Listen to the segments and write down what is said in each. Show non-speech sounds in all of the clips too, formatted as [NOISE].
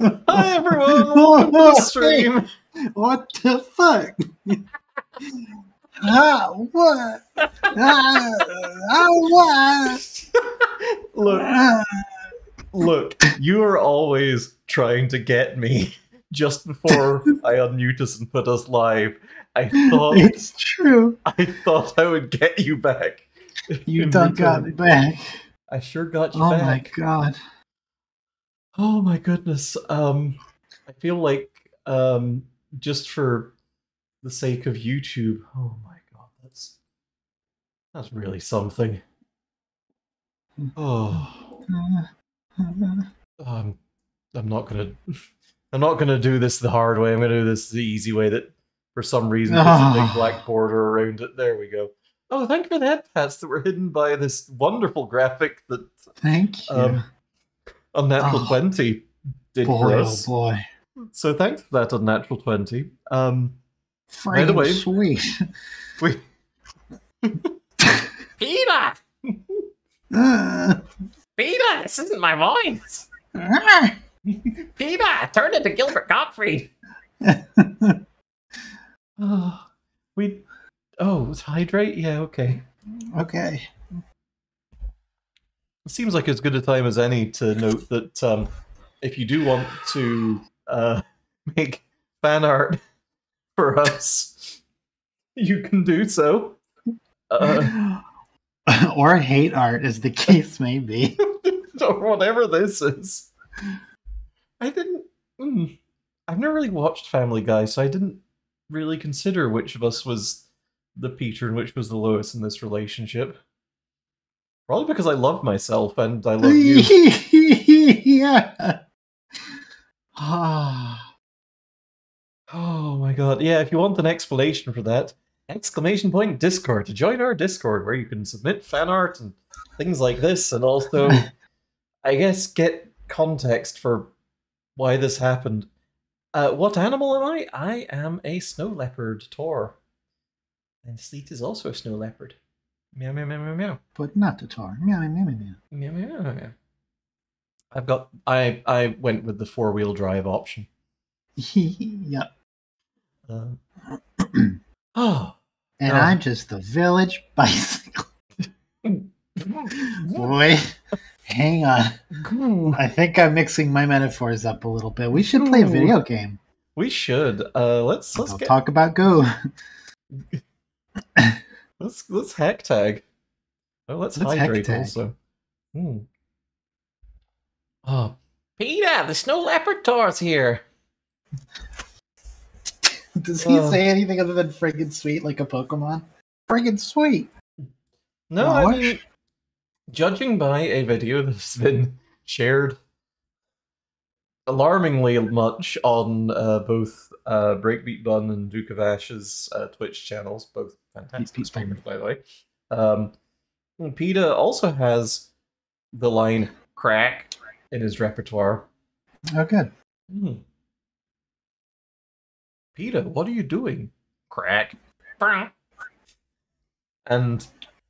Hi everyone, welcome to the [LAUGHS] stream. What the fuck? ah, what? Ah, ah, what? Look, Ah, look, you are always trying to get me [LAUGHS] just before I unmute us and put us live. I thought it's true. I thought I would get you back. You done got me back. I sure got you Oh back. my god. Oh my goodness. Um I feel like um just for the sake of YouTube. Oh my god, that's that's really something. Oh, um I'm not going [LAUGHS] to I'm not going to do this the hard way. I'm going to do this the easy way that for some reason puts a big Ah. black border around it. There we go. Oh, thank you for the head pats that were hidden by this wonderful graphic that Thank you. um, Unnatural Oh. 20 did for boy, oh us. boy. So thanks for that, Unnatural 20. Um, Freaking the way- sweet. we [LAUGHS] Peter! Ah, Peter, this isn't my voice! ah. [LAUGHS] Peter, turn into Gilbert Gottfried! oh, [SIGHS] we oh, it's hydrate. Yeah, okay. okay. It seems like as good a time as any to note that um, if you do want to uh, [LAUGHS] make fan art [LAUGHS] for us, you can do so. Uh, [LAUGHS] or hate art, as the case may be. or whatever this is. I didn't. mm, I've never really watched Family Guy, so I didn't really consider which of us was the Peter and which was the Lois in this relationship. Probably because I love myself and I love you. [LAUGHS] yeah. Ah. oh my god. Yeah, if you want an explanation for that, exclamation point Discord to join our Discord where you can submit fan art and things like this, and also, [LAUGHS] I guess, get context for why this happened. Uh, what animal am I? I am a snow leopard Tor. And Sleet is also a snow leopard. Meow meow meow meow meow. but not the tar. Meow, meow, meow, meow. Meow meow meow meow. I've got I I went with the four wheel drive option. [LAUGHS] yep. Um, oh [CLEARS THROAT] And No. I'm just the village bicycle. [LAUGHS] Boy, hang on. [LAUGHS] I think I'm mixing my metaphors up a little bit. We should play a video game. We should. Uh let's let's get talk about Go. Let's let's hack tag. Oh let's, Let's hack hydrate tag. also. Hmm. Oh Peter, the snow leopard tour's here! [LAUGHS] Does he Uh. say anything other than friggin' sweet like a Pokemon? Friggin' sweet. no, I mean judging by a video that's been shared alarmingly much on uh, both uh, Breakbeat Bun and Duke of Ash's uh, Twitch channels, both fantastic Beat Bun. streamers, by the way. Um, Peter also has the line crack in his repertoire. Oh, good. Hmm. Peter, what are you doing? Crack. And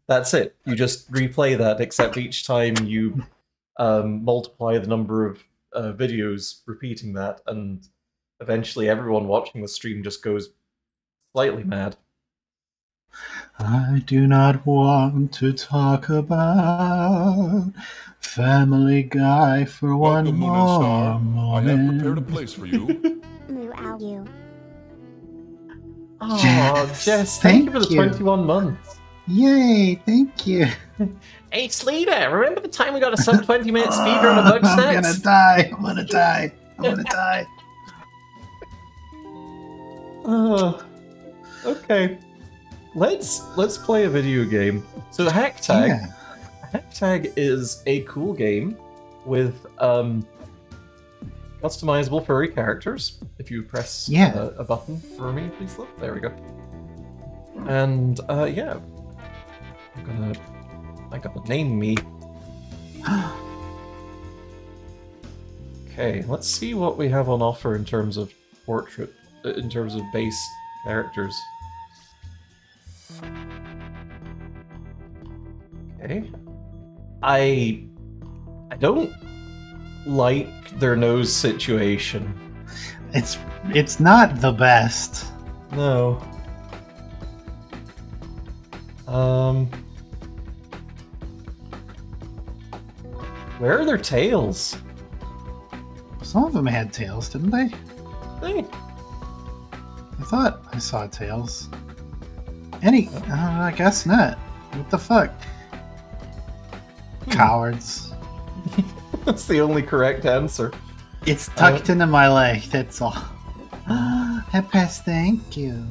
that's it. You just replay that, except each time you um, multiply the number of uh, videos repeating that, and eventually everyone watching the stream just goes slightly mad. I do not want to talk about Family Guy for one Welcome, Moon and more Star. I have prepared a place for you. Moo ow you. Oh, Yes, Jess, thank, you for the you. 21 months. Yay! Thank you. [LAUGHS] Hey, Sleater, remember the time we got a sub 20 minute speed speedrun of Bug [LAUGHS] I'm gonna die. I'm gonna die. I'm gonna [LAUGHS] die. Oh, okay. Let's let's play a video game. So the hack tag. Yeah. Hacktag is a cool game with um, customizable furry characters. If you press Yeah. uh, a button for me, please look. There we go. And uh, yeah, I'm gonna I gotta name me. [GASPS] Okay, let's see what we have on offer in terms of portrait, uh, in terms of base characters. Okay. I I don't like their nose situation. It's it's not the best. No. Um. Where are their tails? Some of them had tails, didn't they? Hey, I thought I saw tails. Any? Uh, I guess not. What the fuck? Hmm. Cowards. [LAUGHS] that's the only correct answer. It's Uh, tucked into my leg. That's all. [GASPS] Hepes, thank you.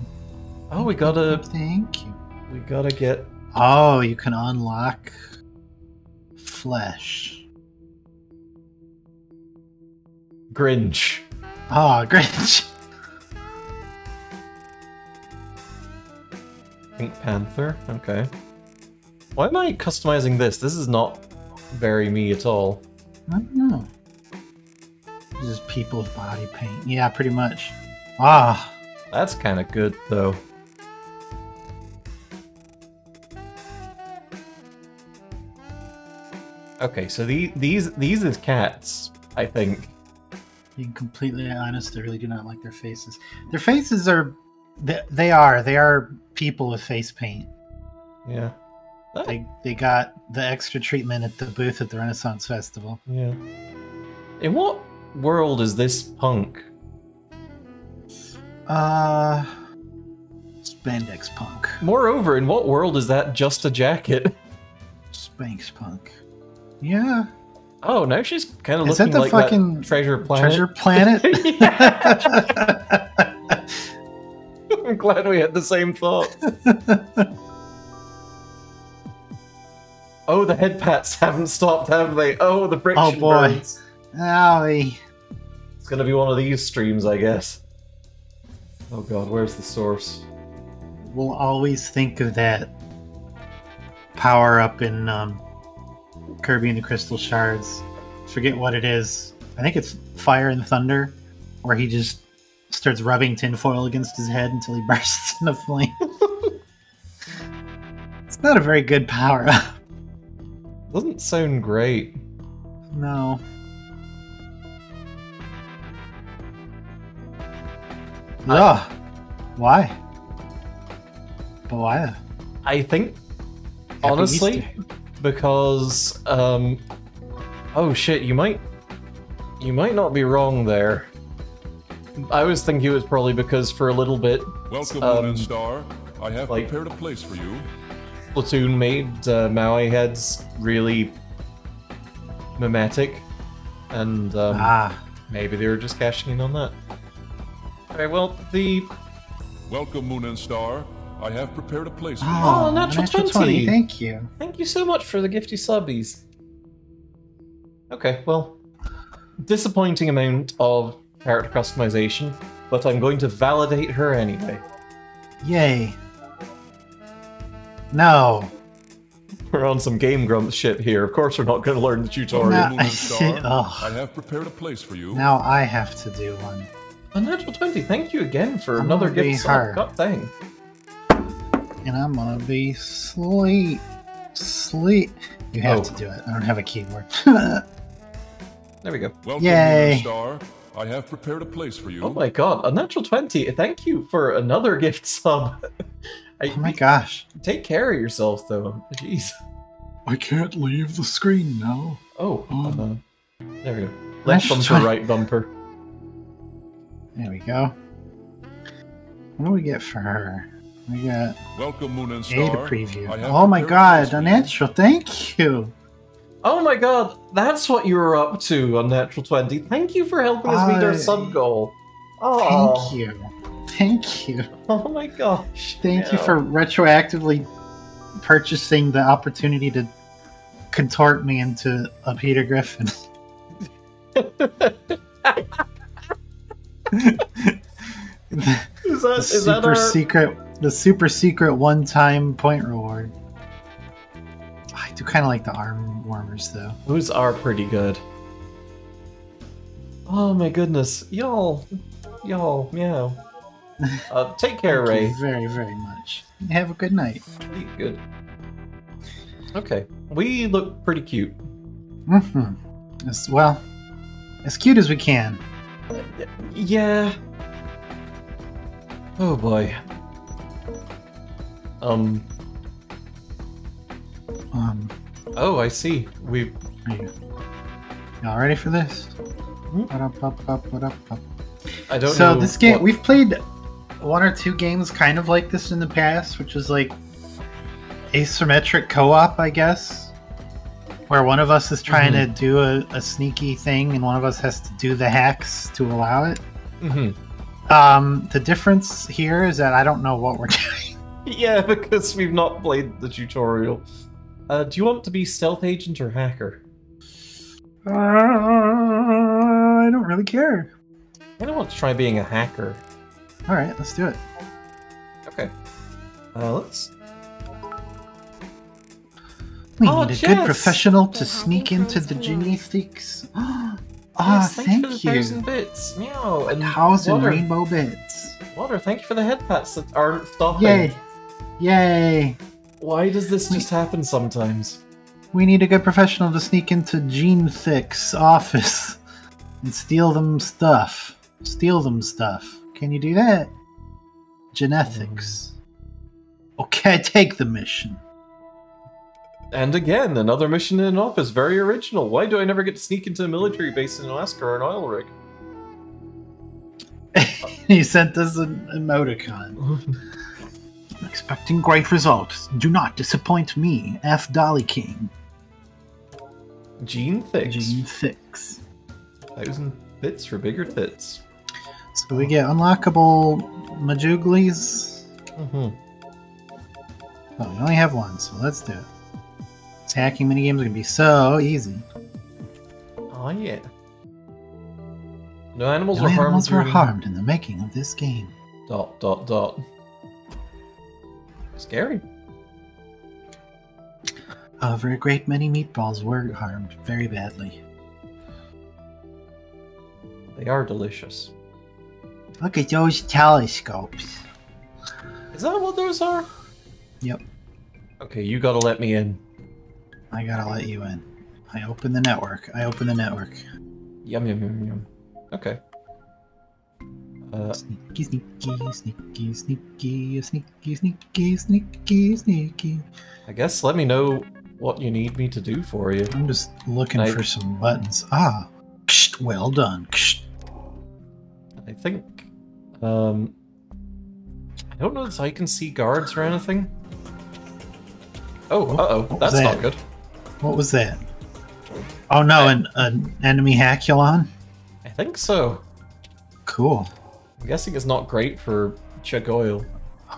Oh, we gotta, Thank you. we gotta get. Oh, you can unlock flesh. Grinch. Oh, [LAUGHS] Grinch. Pink Panther. Okay. Why am I customizing this? This is not very me at all. I don't know. This is people with body paint. Yeah, pretty much. Ah, That's kind of good, though. Okay, so the, these these is cats, I think. being completely honest, I really do not like their faces. Their faces are. They, they are. They are people with face paint. Yeah. Ah, They they got the extra treatment at the booth at the Renaissance Festival. yeah. In what world is this punk? Uh, spandex punk, Moreover, in what world is that just a jacket? [LAUGHS] Spanx punk. Yeah, Oh, now she's kind of Is that the like fucking that treasure planet. treasure planet. [LAUGHS] [LAUGHS] I'm glad we had the same thought. [LAUGHS] Oh, the head pats haven't stopped, have they? Oh, the friction Oh, boy. burns. Owie. It's gonna be one of these streams, I guess. Oh god, where's the source? We'll always think of that power up in um, Kirby and the Crystal Shards. Forget what it is. I think it's Fire and Thunder, where he just starts rubbing tinfoil against his head until he [LAUGHS] bursts into flame. it's not a very good power up. Doesn't sound great. No. Ugh. Why? But why? I think, Happy honestly, Easter. because um, oh shit, you might, you might not be wrong there. I was thinking it was probably because for a little bit, Welcome, Um, Moon and Star. I have like- prepared a place for you. Platoon made uh, Maui heads really mimetic, and um, Ah. maybe they were just cashing in on that. Okay, well, the Welcome, Moon and Star. I have prepared a place for Oh, Oh, natural 20. Thank you. Thank you so much for the gifty subbies. Okay, well, disappointing amount of character customization, but I'm going to validate her anyway. Yay. No. We're on some Game Grumps shit here. Of course, we're not going to learn the tutorial. Nah. Moon Star. Ugh. [LAUGHS] Oh. I have prepared a place for you. Now I have to do one. A natural 20, thank you again for I'm another gonna be gift her. sub. God dang. And I'm gonna be sleep. Sleep. You have Oh. to do it. I don't have a keyboard. [LAUGHS] There we go. Welcome, Yay. Moon Star. I have prepared a place for you. Oh my god, a natural 20. Thank you for another [LAUGHS] gift sub. I, oh my gosh. Take care of yourself, though. Jeez. I can't leave the screen now. Oh, Um, uh, there we go. Left bumper, 20. right bumper. There we go. What do we get for her? We got Welcome, Moon and A Star. to preview. Oh my prepared a place god, a natural. Thank you. Oh my god, that's what you were up to on Natural 20. Thank you for helping us meet our sub goal. Oh, Thank you. Thank you. Oh my gosh. Thank you for retroactively purchasing the opportunity to contort me into a Peter Griffin. the [LAUGHS] [LAUGHS] Is that, is that super our... secret, the super secret one-time point reward. Do kind of like the arm warmers though. Those are pretty good. Oh my goodness. Y'all. Y'all, meow. [LAUGHS] Uh, take care, Thank Ray. you very, very much. Have a good night. Good. Okay. We look pretty cute. Mm-hmm. As well, as cute as we can. Yeah. Oh boy. Um. Um, Oh, I see. We. y'all ready for this? Hmm? I don't so know. this game, what- we've played one or two games kind of like this in the past, which is like asymmetric co-op, I guess, where one of us is trying Mm-hmm. to do a, a sneaky thing and one of us has to do the hacks to allow it. Mhm. Um, the difference here is that I don't know what we're [LAUGHS] doing. Yeah, because we've not played the tutorial. Uh, do you want to be stealth agent or hacker? Uh, I don't really care. I don't want to try being a hacker. All right, let's do it. Okay. Uh, let's. We Oh, need a Jess! good professional to sneak into the gymnastics. Ah, Yes, thank, thank you for the thousand bits. Meow. A And thousand water. rainbow bits. Water, thank you for the head pats that aren't stopping. Yay! Yay! Why does this just happen sometimes? We need a good professional to sneak into Gene Thick's office and steal them stuff. Steal them stuff. Can you do that? Genetics. Hmm. Okay, take the mission. And again, another mission in an office, very original. Why do I never get to sneak into a military base in Alaska or an oil rig? [LAUGHS] he sent us an emoticon. [LAUGHS] Expecting great results. Do not disappoint me. F. Dolly King. Gene Thicks. Gene Thicks. Thousand bits for bigger tits. So we get unlockable Majooglies. Mm-hmm. Oh, we only have one, so let's do it. Hacking minigames are gonna be so easy. Oh yeah. No animals No were harmed. animals were during- harmed in the making of this game. Dot dot dot. Scary. However, a great many meatballs were harmed very badly. They are delicious. Look at those telescopes. Is that what those are? Yep, Okay, you gotta let me in. I gotta let you in. I open the network. I open the network. Yum yum yum yum. Okay. Uh, Sneaky, sneaky, sneaky, sneaky, sneaky, sneaky, sneaky, sneaky. I guess let me know what you need me to do for you. I'm just looking I- for some buttons. Ah, Ksh, well done. Ksh. I think. Um. I don't know if I can see guards or anything. Oh, uh oh, that's that? not good. What was that? Oh no, an, an enemy Haculon? I think so. Cool. I'm guessing it's not great for Chagoyle.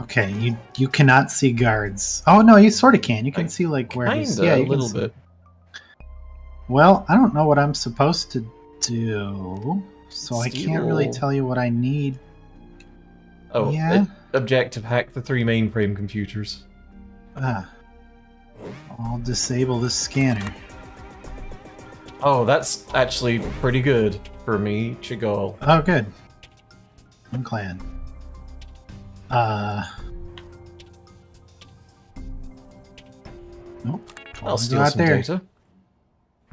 Okay, you you cannot see guards. Oh no, you sort of can. You can I see like where Kinda, he's. Yeah, a little bit. Well, I don't know what I'm supposed to do, so I can't really tell you what I need. Oh, Yeah? objective hack the three mainframe computers. Ah, I'll disable this scanner. Oh, that's actually pretty good for me, Chagall. Oh, good. I'm glad. Uh. Nope. I'll steal some there. data.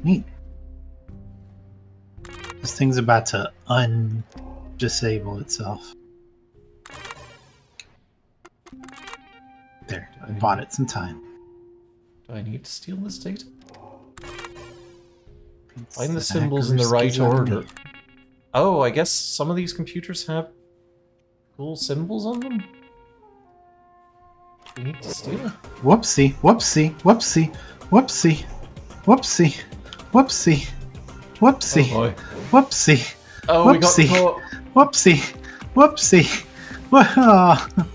Neat. This thing's about to undisable itself. There, I bought it some time. Do I need to steal this data? Find the the symbols in the right order. Oh, I guess some of these computers have cool symbols on them. We need to steal. Whoopsie, whoopsie, whoopsie, whoopsie, whoopsie, whoopsie, whoopsie, Oh whoopsie, Oh, we got Whoopsie. caught. whoopsie, whoopsie. Whoa. [LAUGHS]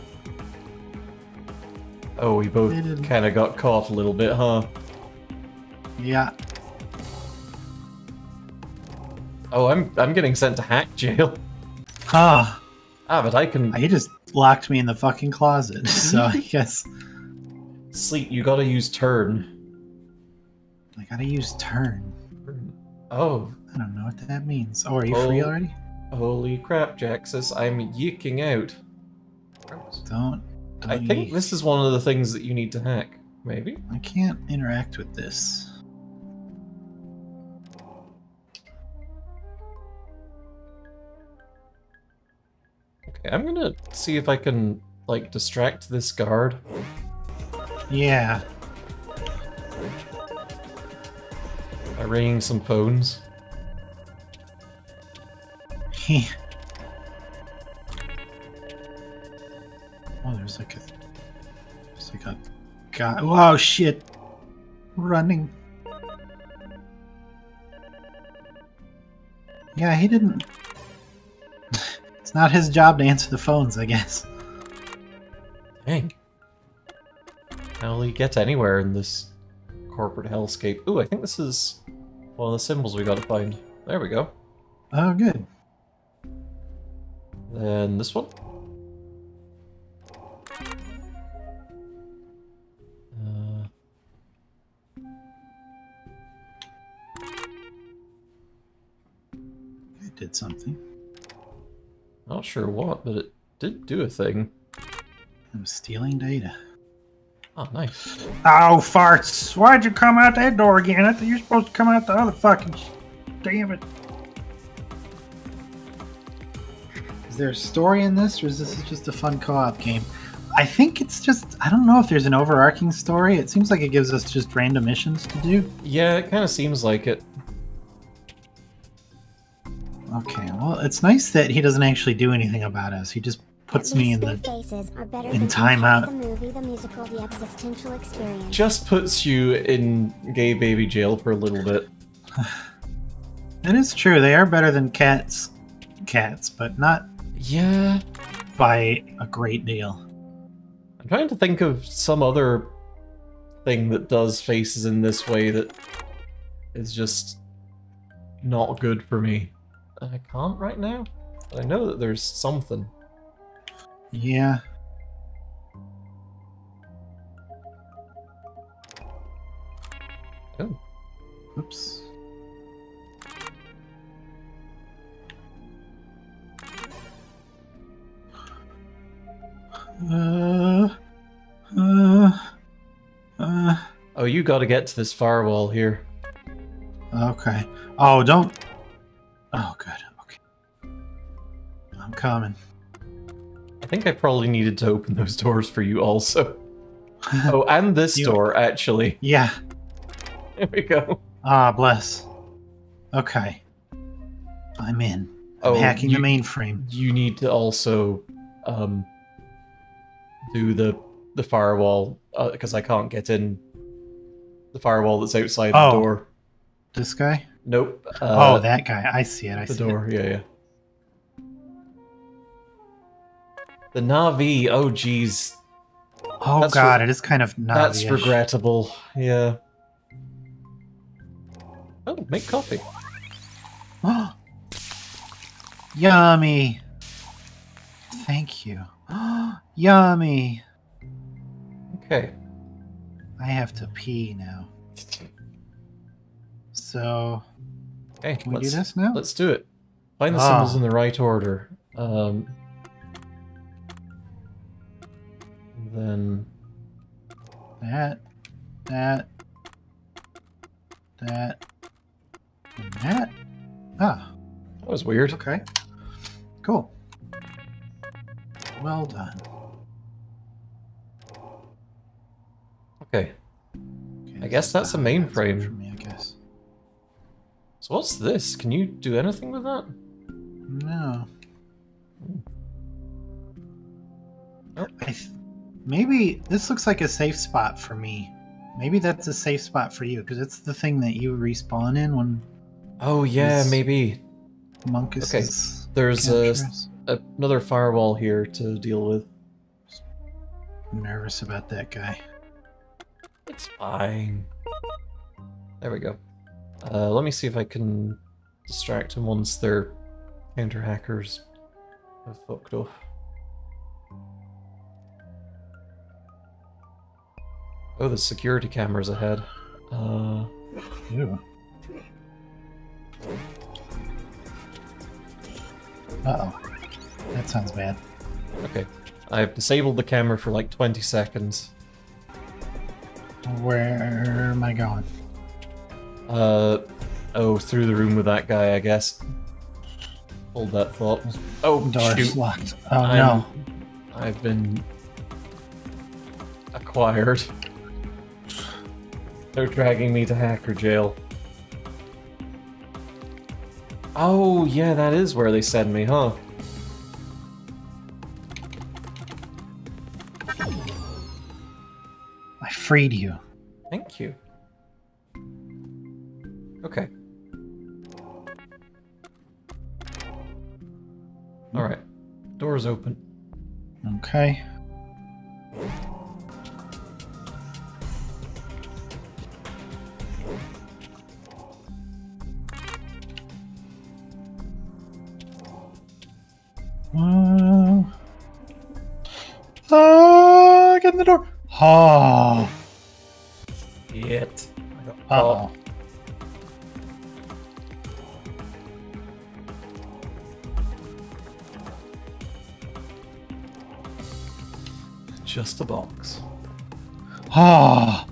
Oh, we both kind of got caught a little bit, huh? Yeah. Oh, I'm I'm getting sent to hack jail. Ah, Ah, but I can he just locked me in the fucking closet. [LAUGHS] So I [LAUGHS] guess sleep. You gotta use turn. I gotta use turn. Oh, I don't know what that means. Oh, are you free already? holy crap, Jaxus! I'm yeeking out. Don't. don't I think this is one of the things that you need to hack. Maybe. I can't interact with this. I'm gonna see if I can like distract this guard. Yeah. by ringing some phones. He. [LAUGHS] Oh, there's like a. There's like a guy. Oh shit! Running. Yeah, he didn't. It's not his job to answer the phones, I guess. Dang. How will he get anywhere in this corporate hellscape? Ooh, I think this is one of the symbols we gotta find. There we go. Oh, good. Then this one. Uh, It did something. Not sure what, but it did do a thing. I'm stealing data. Oh, nice. Oh, farts! Why'd you come out that door again? I thought you were supposed to come out the other fucking. Damn it. Is there a story in this, or is this just a fun co op game? I think it's just. I don't know if there's an overarching story. It seems like it gives us just random missions to do. Yeah, it kind of seems like it. Okay, well, it's nice that he doesn't actually do anything about us. He just puts me in the. faces are better in than timeout. The movie, the musical, the. Just puts you in gay baby jail for a little bit. [SIGHS] It is true. They are better than cats, cats, but not Yeah. by a great deal. I'm trying to think of some other thing that does faces in this way that is just not good for me. I can't right now. But I know that there's something. Yeah. Oh. Oops. Uh, uh, uh, Oh, you gotta get to this firewall here. okay. Oh, don't. Oh, good. Okay. I'm coming. I think I probably needed to open those doors for you also. [LAUGHS] Oh, and this You- door, actually. yeah. There we go. Ah, bless. Okay. I'm in. I'm Oh, hacking you- the mainframe. You need to also um, do the the firewall because I can't get in the firewall that's outside the Oh. door. This guy? Nope. Uh, oh, that guy. I see it. I the see door. Yeah, yeah. The Navi. Oh, geez, it. Oh That's god, it is kind of that's Navi-ish. regrettable. Yeah. Oh, make coffee. [GASPS] Yummy. Thank you. [GASPS] Yummy. Okay. I have to pee now. [LAUGHS] So, Okay. can we let's, do this now? Let's do it. Find the Ah. symbols in the right order. Um, then That, that, that, and that. Ah, that was weird. okay. Cool. Well done. Okay. Okay, I guess that's a mainframe. So what's this? Can you do anything with that? No. Th- maybe this looks like a safe spot for me. Maybe that's a safe spot for you because it's the thing that you respawn in when Oh yeah, maybe. Monkus Okay, is There's a, us. another firewall here to deal with. I'm nervous about that guy. It's fine. There we go. Uh, let me see if I can distract him once their counter hackers have fucked off. Oh, the security cameras ahead. Uh, Ew. Uh oh. That sounds bad. okay. I've disabled the camera for like 20 seconds. Where am I going? Uh, oh, through the room with that guy, I guess. Hold that thought. Oh, Door's shoot. locked. Oh I'm- no. I've been acquired. They're dragging me to hacker jail. Oh, yeah, that is where they send me, huh? I freed you. Thank you. Alright. Door's open. Okay. Uh, uh, get in the door. Oh. Yet. I Uh oh. Just a box. Oh.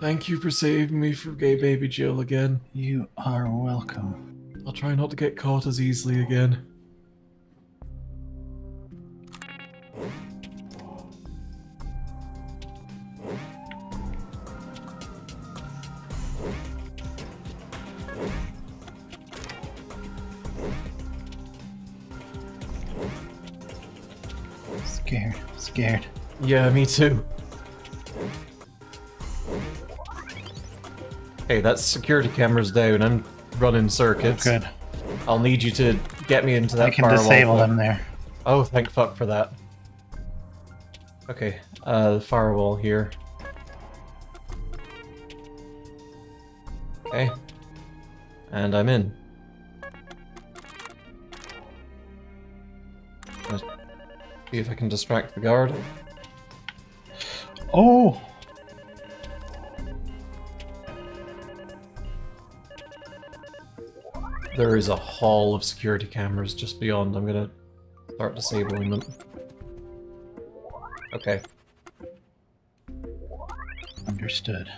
Thank you for saving me from gay baby Jill again. You are welcome. I'll try not to get caught as easily again. Scared. Scared. Yeah, me too. Hey, that security camera's down. I'm running circuits. Good. I'll need you to get me into that I can disable them there. Oh, thank fuck for that. Okay, uh, the firewall here. Okay. And I'm in. See if I can distract the guard. Oh. There is a hall of security cameras just beyond. I'm gonna start disabling them. Okay, Understood.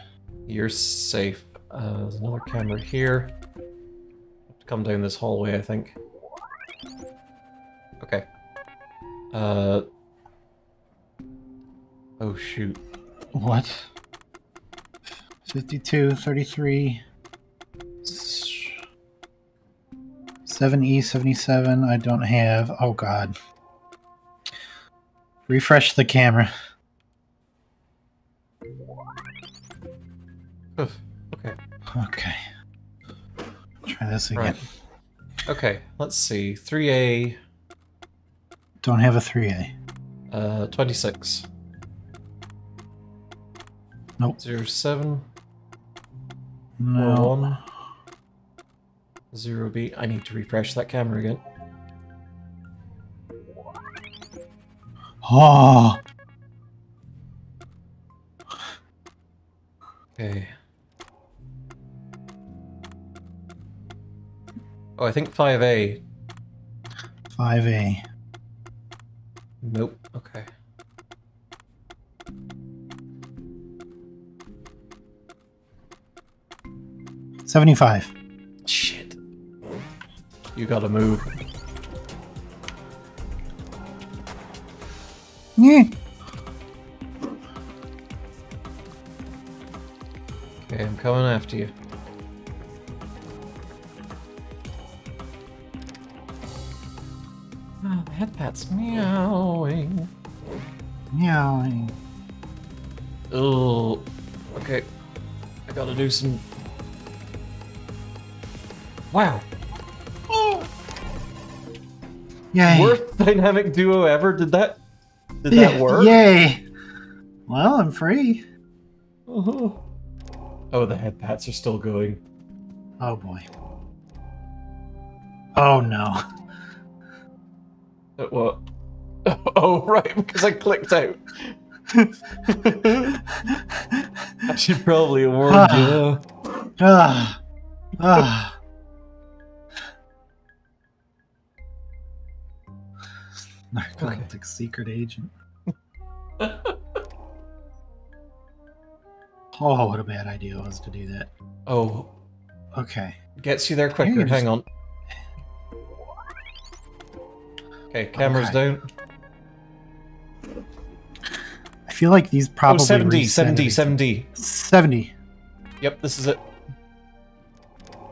you're safe. Uh, there's another camera here. Come down this hallway, I think. Uh. Oh shoot. What? 52, 33. 7E, 77. I don't have. Oh, God. Refresh the camera. Ugh, Okay. Okay. Try this again. Right. Okay. Let's see. 3A. Don't have a 3A. Uh, 26. Nope. 07. No. One. Zero B. I need to refresh that camera again. Oh. Okay. Oh, I think 5A. 5A. Nope. Okay. Seventy-five. Shit. You gotta move. Yeah. Okay, I'm coming after you. The meowing. Meowing. Oh, okay. I gotta do some. Wow, Oh. Yay. worst dynamic duo ever. Did that? Did Yeah, that work? Yay. Well, I'm free. Oh. oh, the head pats are still going. Oh boy. Oh no. Uh, What? [LAUGHS] Oh, right, because I clicked out. [LAUGHS] I should probably have warned you. Ah. Ah. Narcotic secret agent. [LAUGHS] Oh, what a bad idea it was to do that. Oh, Okay. Gets you there quicker. you just- Hang on. Okay, cameras Okay. down. I feel like these probably oh, 7D, reset 7D, everything. 7D. 70. Yep, this is it.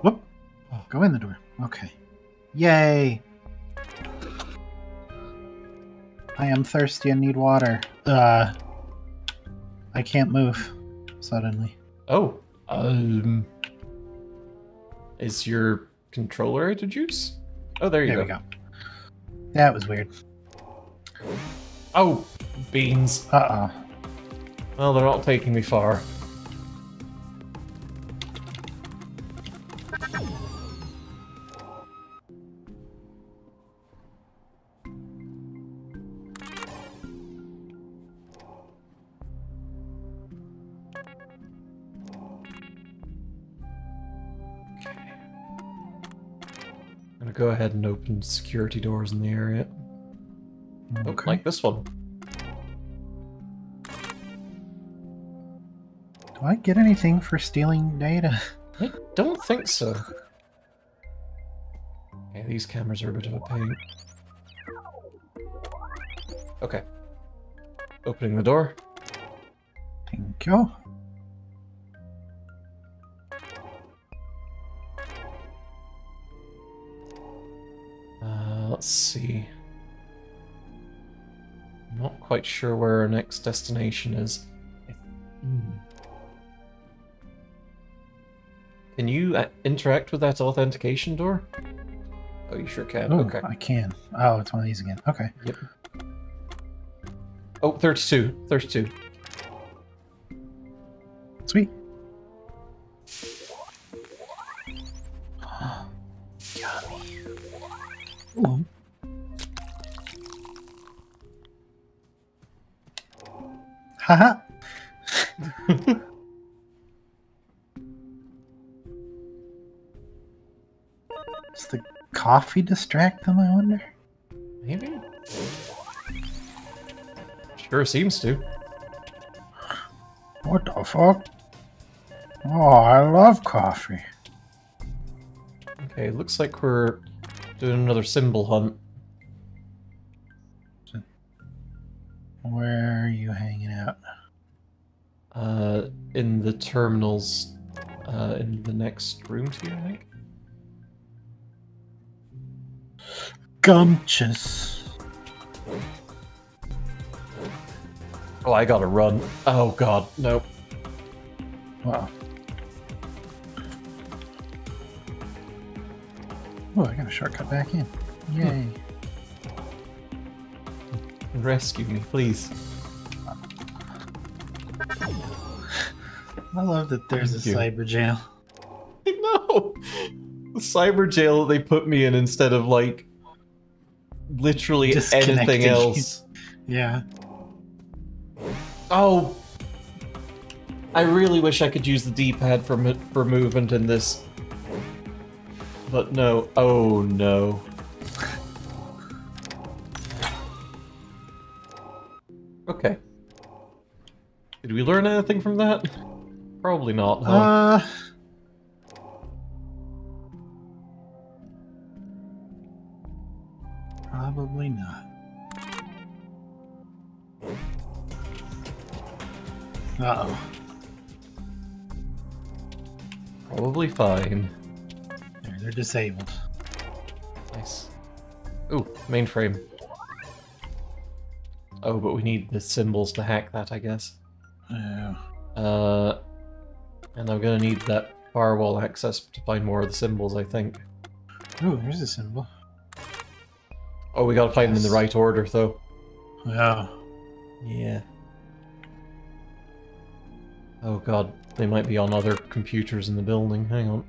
Whoop. Go in the door. Okay. Yay. I am thirsty and need water. Uh I can't move suddenly. Oh, um, is your controller of juice? Oh, there you There go. we go. That was weird. Oh, beans. Uh uh Well, they're not taking me far. Ahead and open security doors in the area. Okay. like this one. Do I get anything for stealing data? [LAUGHS] I don't think so. Okay, these cameras are a bit of a pain. Okay. Opening the door. Thank you. Let's see. I'm not quite sure where our next destination is. Hmm. Can you uh, interact with that authentication door? Oh, you sure can. Oh, okay. I can. Oh, it's one of these again. Okay. Oh, 32. 32. Sweet. Uh-huh. [LAUGHS] Haha. Does the coffee distract them, I wonder? Maybe? Sure seems to. What the fuck? Oh, I love coffee. Okay, looks like we're doing another symbol hunt. Where are you hanging out? Uh, in the terminals, uh, in the next room to you, I think. Gumptious. Oh, I gotta run. Oh god, nope. Wow. Oh, I got a shortcut back in. Yay. Rescue me, please. I love that there's a you. cyber jail. [LAUGHS] I know! The cyber jail that they put me in instead of, like, literally anything else. [LAUGHS] Yeah. Oh! I really wish I could use the D-pad for, for movement in this. But no. Oh no. Okay. Did we learn anything from that? Probably not, huh? Uh. Probably not. Uh oh. Probably fine. There, they're disabled. Nice. Ooh, mainframe. Oh, but we need the symbols to hack that, I guess. Oh. Uh, and I'm gonna need that firewall access to find more of the symbols, I think. Ooh, there's a symbol. Oh, we gotta find them in the right order, though. Yeah. Yeah. Oh god, they might be on other computers in the building. Hang on.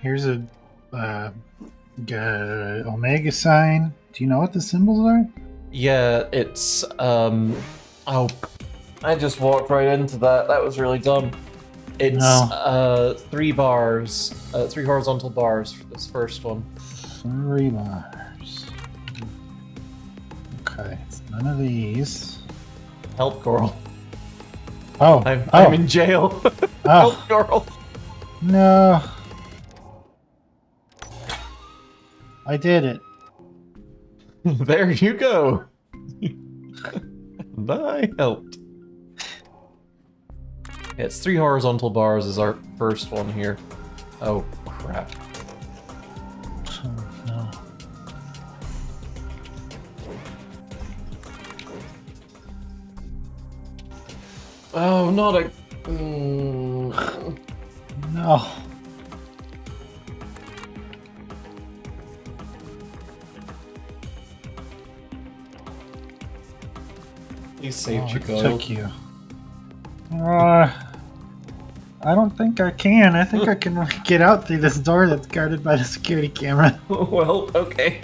Here's a uh, omega sign. Do you know what the symbols are? Yeah, it's um. Oh, I just walked right into that. That was really dumb. It's No. uh three bars, uh, three horizontal bars for this first one. Three bars. Okay, it's none of these. Help, girl. Oh, I'm oh, I'm in jail. oh. [LAUGHS] Help, girl. No. I did it. [LAUGHS] there you go. I helped. Yeah, it's three horizontal bars is our first one here. Oh, crap. Oh, no. Oh, not a... Mm. No. Please save Oh, it Chico. took you. Uh, I don't think I can. I think I [LAUGHS] can get out through this door that's guarded by the security camera. [LAUGHS] [LAUGHS] well, okay.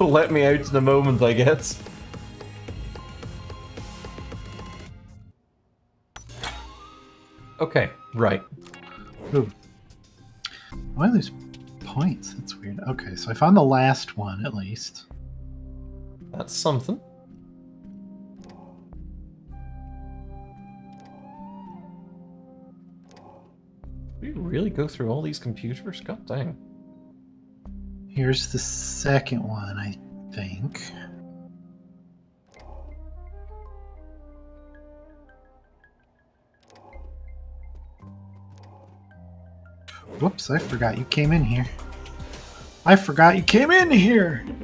Let me out in a moment, I guess. Okay, right. Ooh. Why are these points? That's weird. Okay, so I found the last one at least. That's something. We really go through all these computers? God dang. Here's the second one, I think. Whoops, I forgot you came in here. I forgot you came in here! [LAUGHS]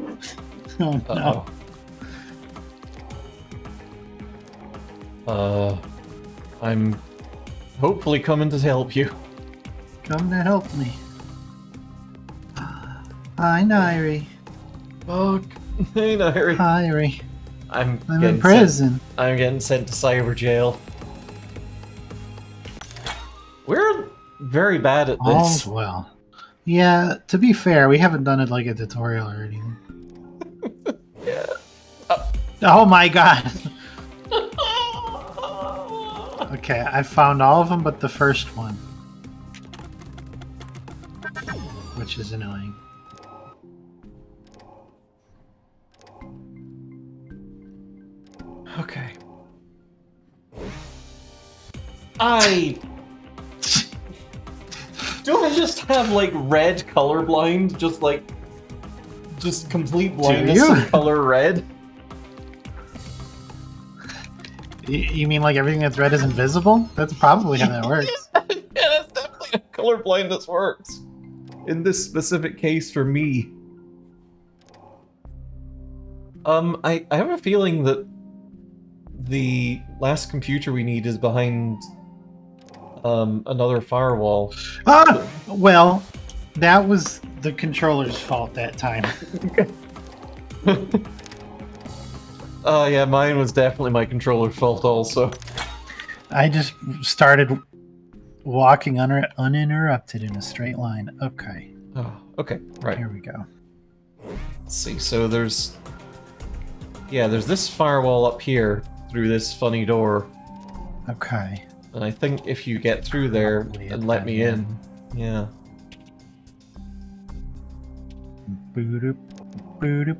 Oh no. Uh-oh. Uh, I'm hopefully coming to help you. Come to help me. Hi, Nairi. Fuck. [LAUGHS] Hey, Nairi. Nairi. I'm, I'm in prison. Sent, I'm getting sent to cyber jail. We're very bad at All's this. well. Yeah, to be fair, we haven't done it like a tutorial or anything. [LAUGHS] Yeah. Uh, oh my god! [LAUGHS] okay, I found all of them but the first one. Which is annoying. Okay. I. Do I just have like red colorblind? Just like. Just complete blindness you? to color red? You mean like everything that's red is invisible? That's probably how that works. [LAUGHS] yeah, that's definitely how color blindness works. In this specific case for me. Um, I, I have a feeling that the last computer we need is behind um another firewall. Ah! Well, that was the controller's fault that time. Oh [LAUGHS] yeah, mine was definitely my controller's fault also. I just started walking un- uninterrupted in a straight line. Okay, Oh, okay, right. here we go. Let's see. So there's Yeah, there's this firewall up here through this funny door. Okay. And I think if you get through there Probably and let me in, yeah. Boop, boop,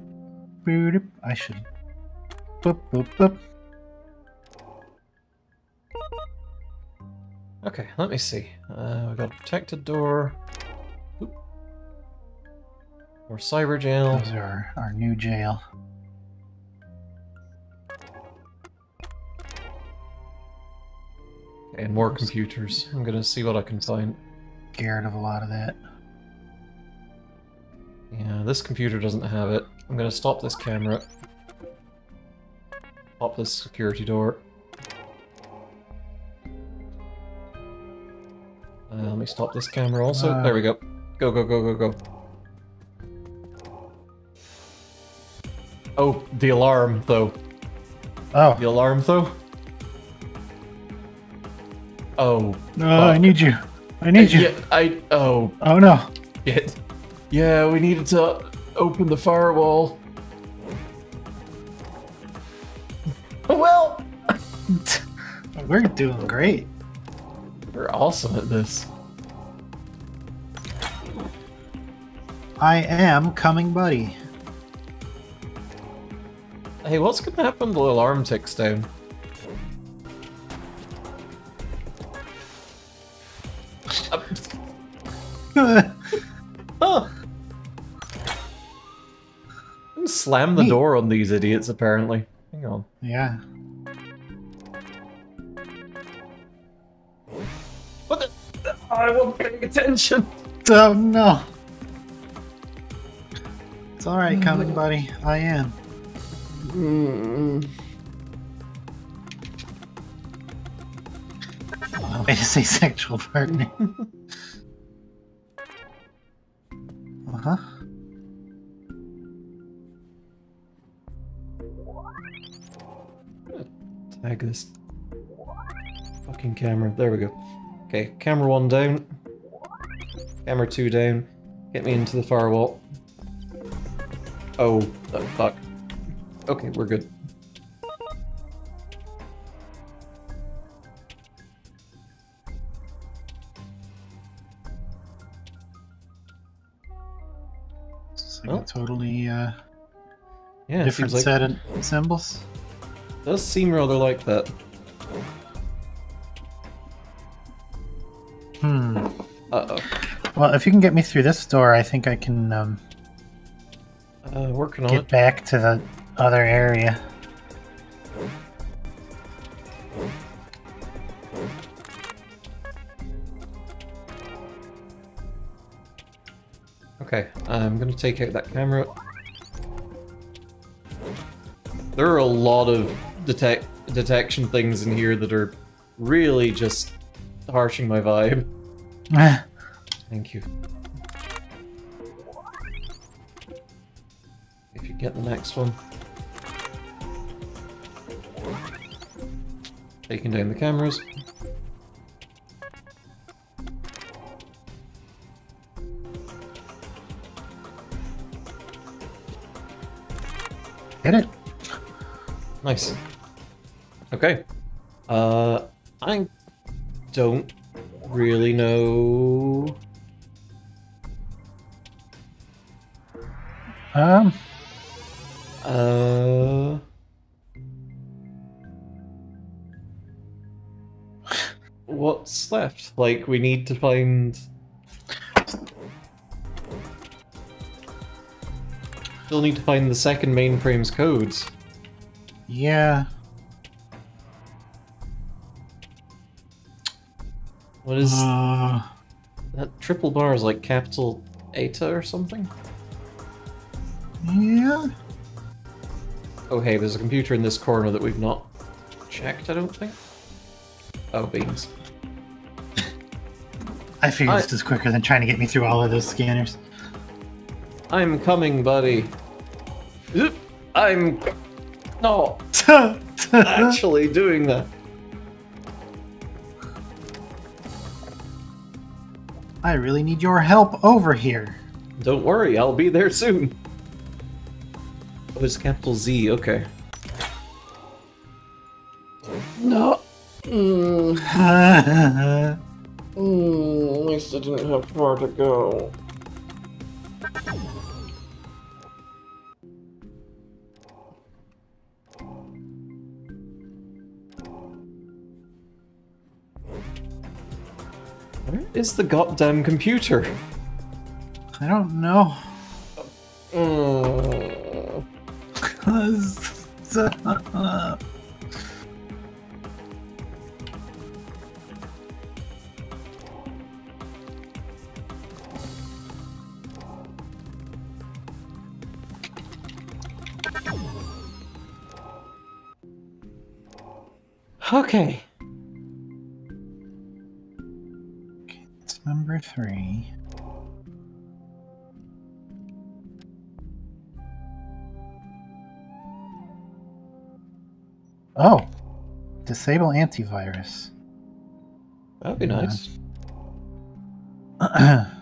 boop. I should. Boop, boop, boop. Okay, let me see. Uh, we got a protected door. Oop. More cyber jail. Those are our new jail. And more computers. I'm gonna see what I can find. Scared of a lot of that. Yeah, this computer doesn't have it. I'm gonna stop this camera. Pop this security door. Stop this camera also. Uh. there we go. Go, go, go, go, go. Oh, the alarm, though. Oh, The alarm, though? Oh. no, I need you. I need you. Yeah, I. Oh, Oh no. Shit. Yeah, we needed to open the firewall. [LAUGHS] Well, [LAUGHS] We're doing great. we're awesome at this. I am coming, buddy. Hey, what's gonna happen when the alarm ticks [LAUGHS] down? Huh. [LAUGHS] Slam the Neat. door on these idiots, apparently. Hang on. yeah. What the? I wasn't paying attention. Oh no. It's alright, coming buddy. I am. Oh, way to say sexual partner. uh huh. Tag this fucking camera. There we go. Okay, camera one down. Camera two down. Get me into the firewall. Oh, oh fuck. Okay, we're good. It's like Oh. a totally uh, Yeah, different like set of symbols. does seem rather like that. Hmm. Uh oh. Well, if you can get me through this door, I think I can um, Uh, working on get it. back to the other area. Okay, I'm gonna take out that camera. There are a lot of detect detection things in here that are really just harshing my vibe. [LAUGHS] Thank you. Get the next one. Taking down the cameras. Get it? Nice. Okay. Uh, I don't really know. Um, What's left? Like, we need to find. Still need to find the second mainframe's codes. yeah. What is Uh, that triple bar? Is like capital Eta or something? yeah. Oh, hey, there's a computer in this corner that we've not checked, I don't think. Oh, beans. I figured I- this was quicker than trying to get me through all of those scanners. I'm coming, buddy. I'm not [LAUGHS] actually doing that. I really need your help over here. Don't worry, I'll be there soon. Oh, it's capital Z, okay. No. Mm, [LAUGHS] least I didn't have far to go. Where is the goddamn computer? I don't know. [LAUGHS] Mm. Okay. it's number three. Oh, disable antivirus. That'd be nice. [CLEARS THROAT]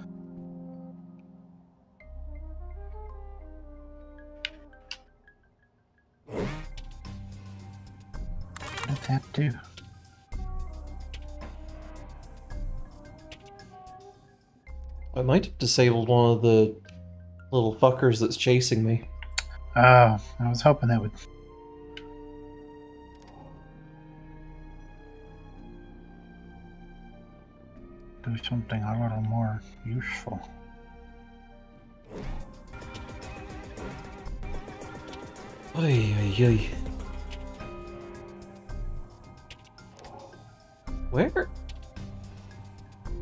might have disabled one of the little fuckers that's chasing me. Oh, I was hoping that would. do something a little more useful. Ay, ay, ay. Where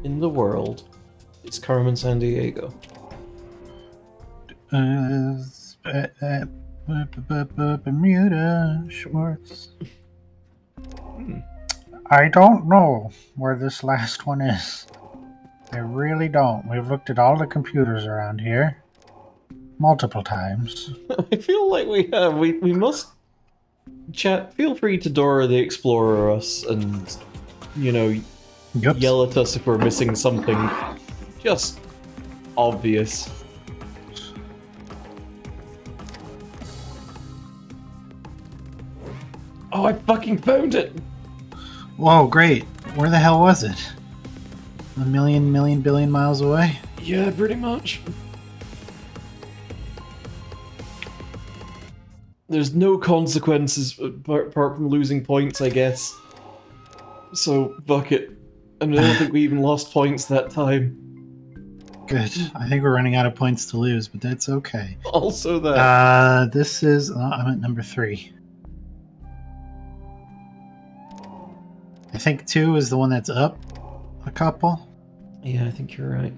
in the world is Carmen Sandiego? Uh, Bermuda Schwartz. Hmm. I don't know where this last one is. I really don't. We've looked at all the computers around here multiple times. [LAUGHS] I feel like we have. We, we must. Chat, feel free to Dora the Explorer us and, you know, Yup. yell at us if we're missing something just obvious. Oh, I fucking found it! Whoa, great. Where the hell was it? A million, million, billion miles away? Yeah, pretty much. There's no consequences apart from losing points, I guess. So, fuck it. And I don't think we even lost points that time. Good. I think we're running out of points to lose, but that's okay. Also, that. Uh, this is. Uh, I'm at number three. I think two is the one that's up a couple. yeah, I think you're right.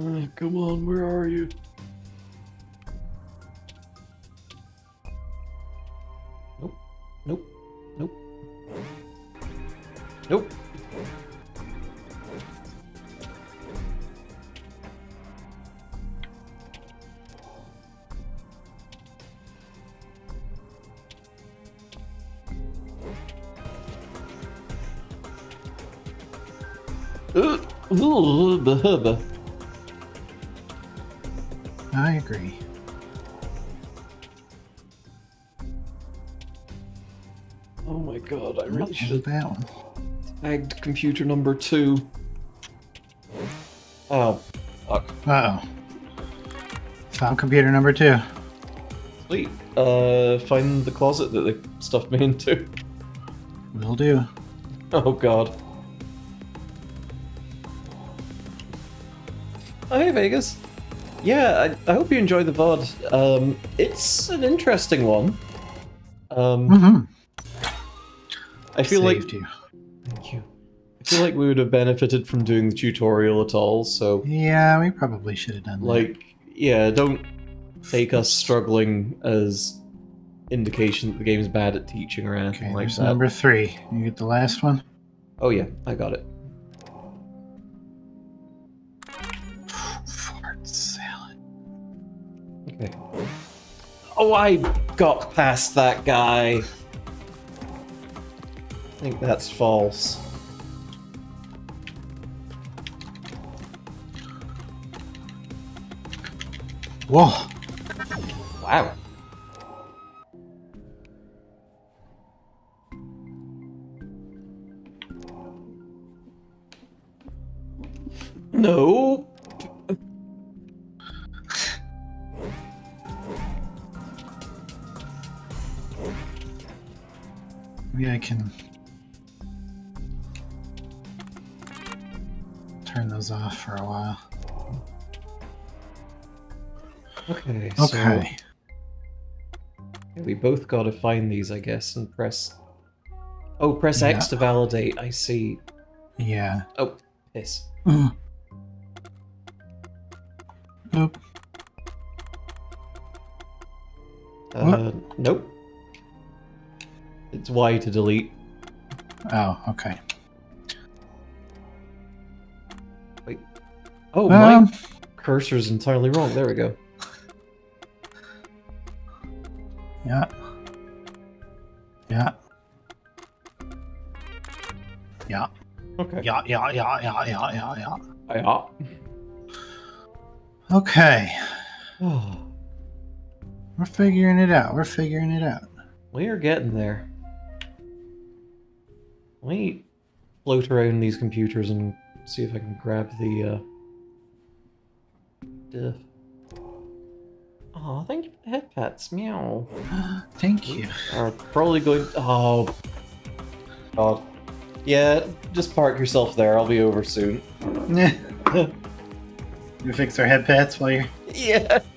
Uh, come on, where are you? Nope. Nope. Nope. Nope. Uh, ooh, the hubba. I agree. Oh my god, I really should have that one. tagged computer number two. Oh, fuck. Uh oh. Found computer number two. Sweet. Uh, find the closet that they stuffed me [LAUGHS] into. Will do. Oh god. Oh, hey Vegas. Yeah, I, I hope you enjoy the VOD. Um, it's an interesting one. Um, Mm-hmm. I feel like you. Thank you. I feel like we would have benefited from doing the tutorial at all, so Yeah, we probably should have done that. like yeah, don't take us struggling as indication that the game's bad at teaching or anything Okay, like that. number three. You get the last one? Oh yeah, I got it. Oh, I got past that guy. I think that's false. Whoa! Wow. No. Maybe I can turn those off for a while. Okay. So Okay. we both got to find these, I guess, and press. Oh, press X to validate. I see. Yeah. Oh, piss. Mm. Oop. Uh, nope. It's Y to delete. Oh, okay. Wait. Oh, my Um, cursor's entirely wrong. There we go. yeah. Yeah. Yeah. Okay. Yeah, yeah, yeah, yeah, yeah, yeah, yeah. Yeah. Okay. Oh, [SIGHS] We're figuring it out. We're figuring it out. we are getting there. Let me float around these computers and see if I can grab the uh diff. Oh, thank you for the head pats. Meow. [GASPS] Thank you. Are probably going. Oh, God. Yeah, just park yourself there. I'll be over soon. [LAUGHS] you fix our head pats while you're. Yeah. [LAUGHS]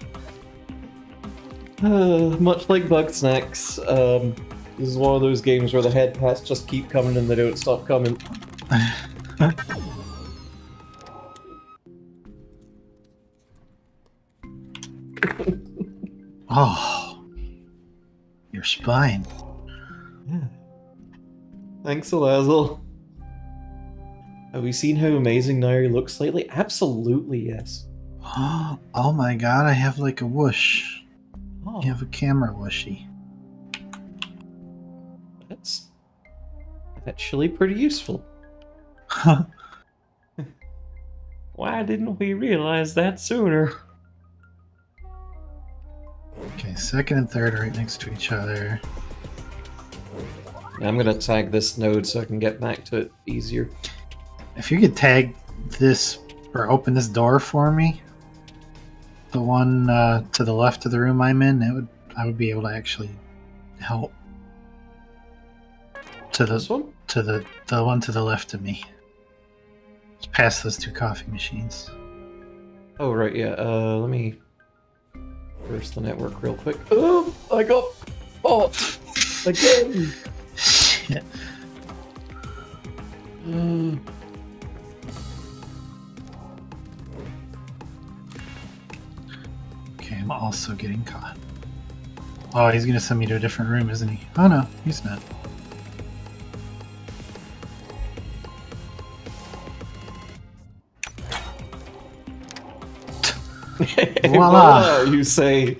Uh, much like Bugsnax, um, this is one of those games where the head pats just keep coming and they don't stop coming. [LAUGHS] Oh, your spine. Thanks, Alazel. Have we seen how amazing Nairi looks lately? Absolutely, yes. [GASPS] Oh my god, I have like a whoosh. Oh, You have a camera whooshy. Actually pretty useful. [LAUGHS] Why didn't we realize that sooner? okay, second and third are right next to each other. I'm gonna tag this node so I can get back to it easier. If you could tag this or open this door for me, the one uh, to the left of the room I'm in, it would I would be able to actually help. To This one? To the the one to the left of me. Just past those two coffee machines. Oh right, yeah. Uh, let me burst the network real quick. Oh, I got oh again. Shit. Mm. Okay, I'm also getting caught. Oh, he's gonna send me to a different room, isn't he? Oh no, he's not. [LAUGHS] Voila! You say,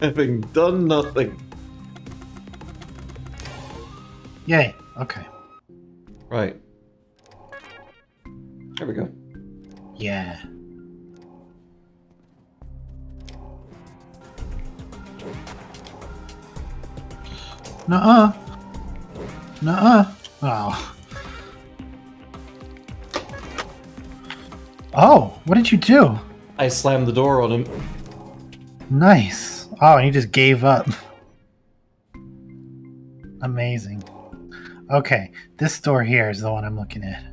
having done nothing. Yay. Okay. Right. There we go. Yeah. Nuh-uh. Nuh-uh. Oh. Oh, what did you do? I slammed the door on him. Nice. Oh, and he just gave up. Amazing. Okay, this door here is the one I'm looking at.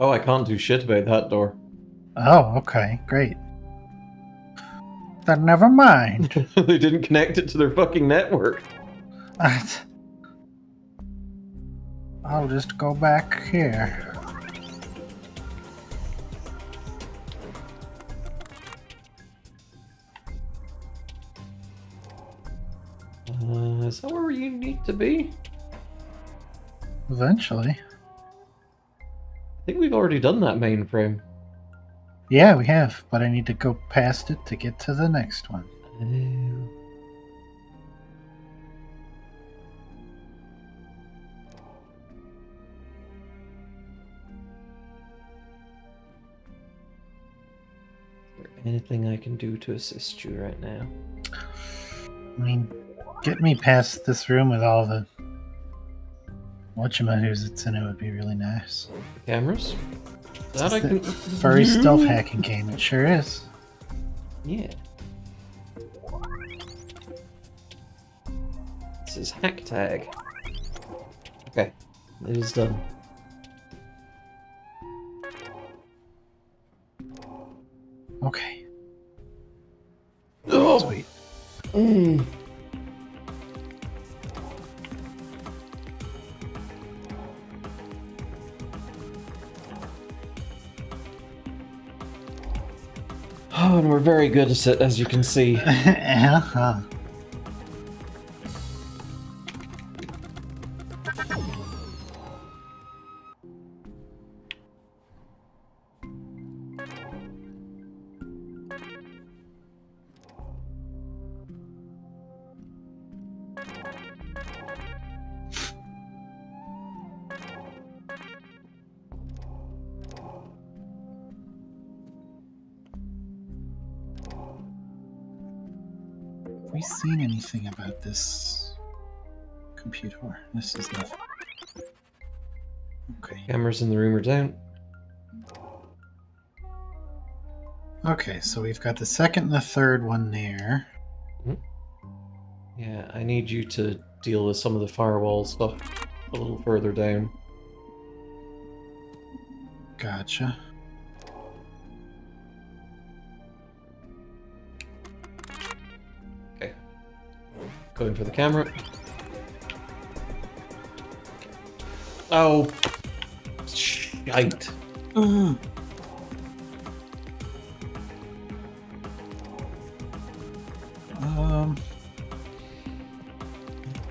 Oh, I can't do shit about that door. Oh, okay, great. Then never mind. [LAUGHS] they didn't connect it to their fucking network. I'll just go back here. Is that where you need to be? Eventually. I think we've already done that mainframe. Yeah, we have, but I need to go past it to get to the next one. Is there anything I can do to assist you right now? I mean, get me past this room with all the whatchamahoos it's in it would be really nice. Cameras? That I can. Furry [LAUGHS] stealth hacking game, it sure is. Yeah. This is Hacktag. Okay, it is done. Okay. Oh, Sweet. Mm. Oh, and we're very good as you can see. [LAUGHS] this computer? This is nothing. Okay. Cameras in the room are down. Okay, so we've got the second and the third one there. Hmm. Yeah, I need you to deal with some of the firewall stuff a little further down. Gotcha. Going for the camera. Oh. Shite. Um,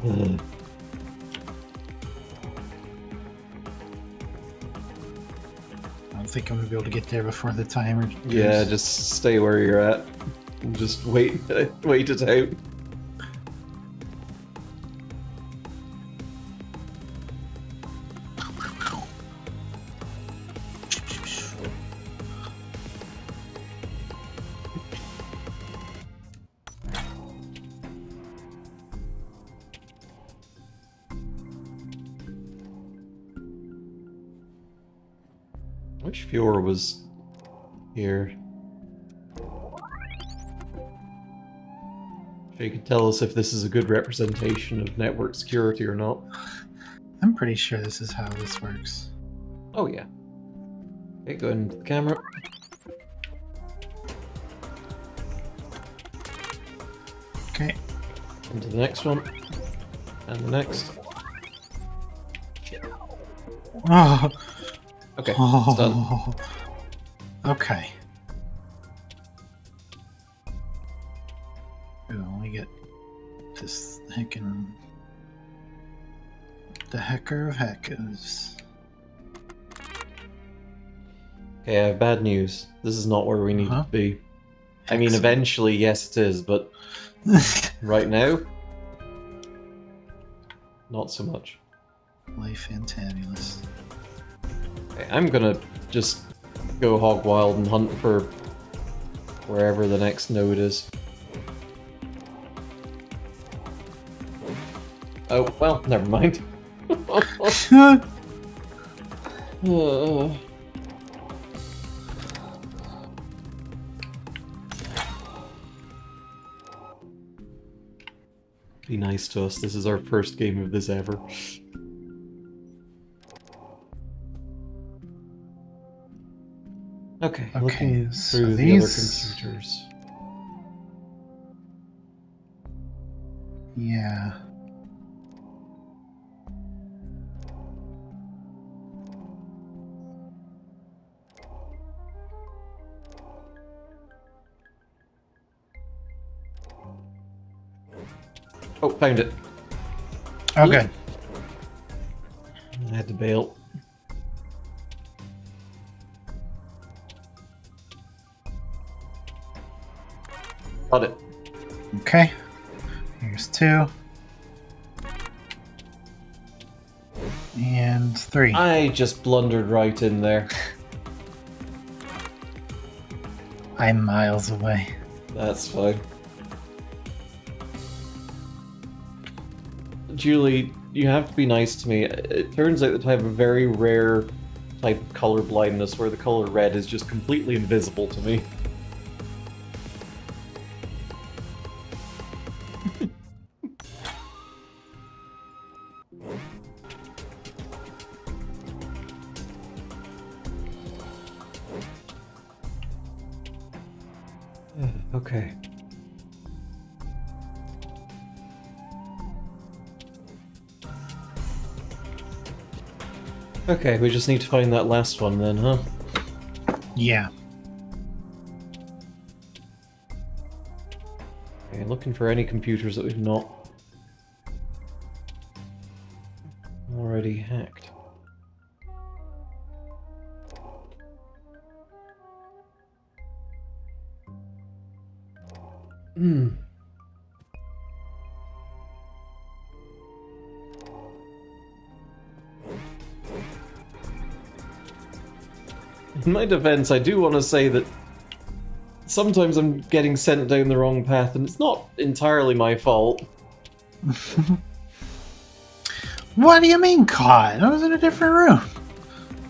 Ugh. I don't think I'm gonna be able to get there before the timer. goes. Yeah, just stay where you're at. And just wait, [LAUGHS] wait it out. Tell us if this is a good representation of network security or not. I'm pretty sure this is how this works. Oh yeah. Okay, go into the camera. Okay. Into the next one. And the next. Oh, Okay, it's done. oh. [LAUGHS] Okay. Heckin' the hacker of hackers. Okay, I have bad news. This is not where we need Uh-huh. to be. I mean, eventually, yes, it is, but [LAUGHS] right now, not so much. Life fantabulous. Okay, I'm gonna just go hog wild and hunt for wherever the next node is. Oh, well, never mind. Uh, [LAUGHS] Be nice to us. This is our first game of this ever. Okay, Okay, looking so through the other these- computers. yeah. Found it. Okay. good. I had to bail. Got it. Okay. Here's two. And three. I just blundered right in there. I'm miles away. That's fine. Julie, you have to be nice to me. It turns out that I have a very rare type of color blindness where the color red is just completely invisible to me. Okay, we just need to find that last one then, huh? Yeah. Okay, looking for any computers that we've not my defense, I do want to say that sometimes I'm getting sent down the wrong path, and it's not entirely my fault. [LAUGHS] What do you mean caught? I was in a different room.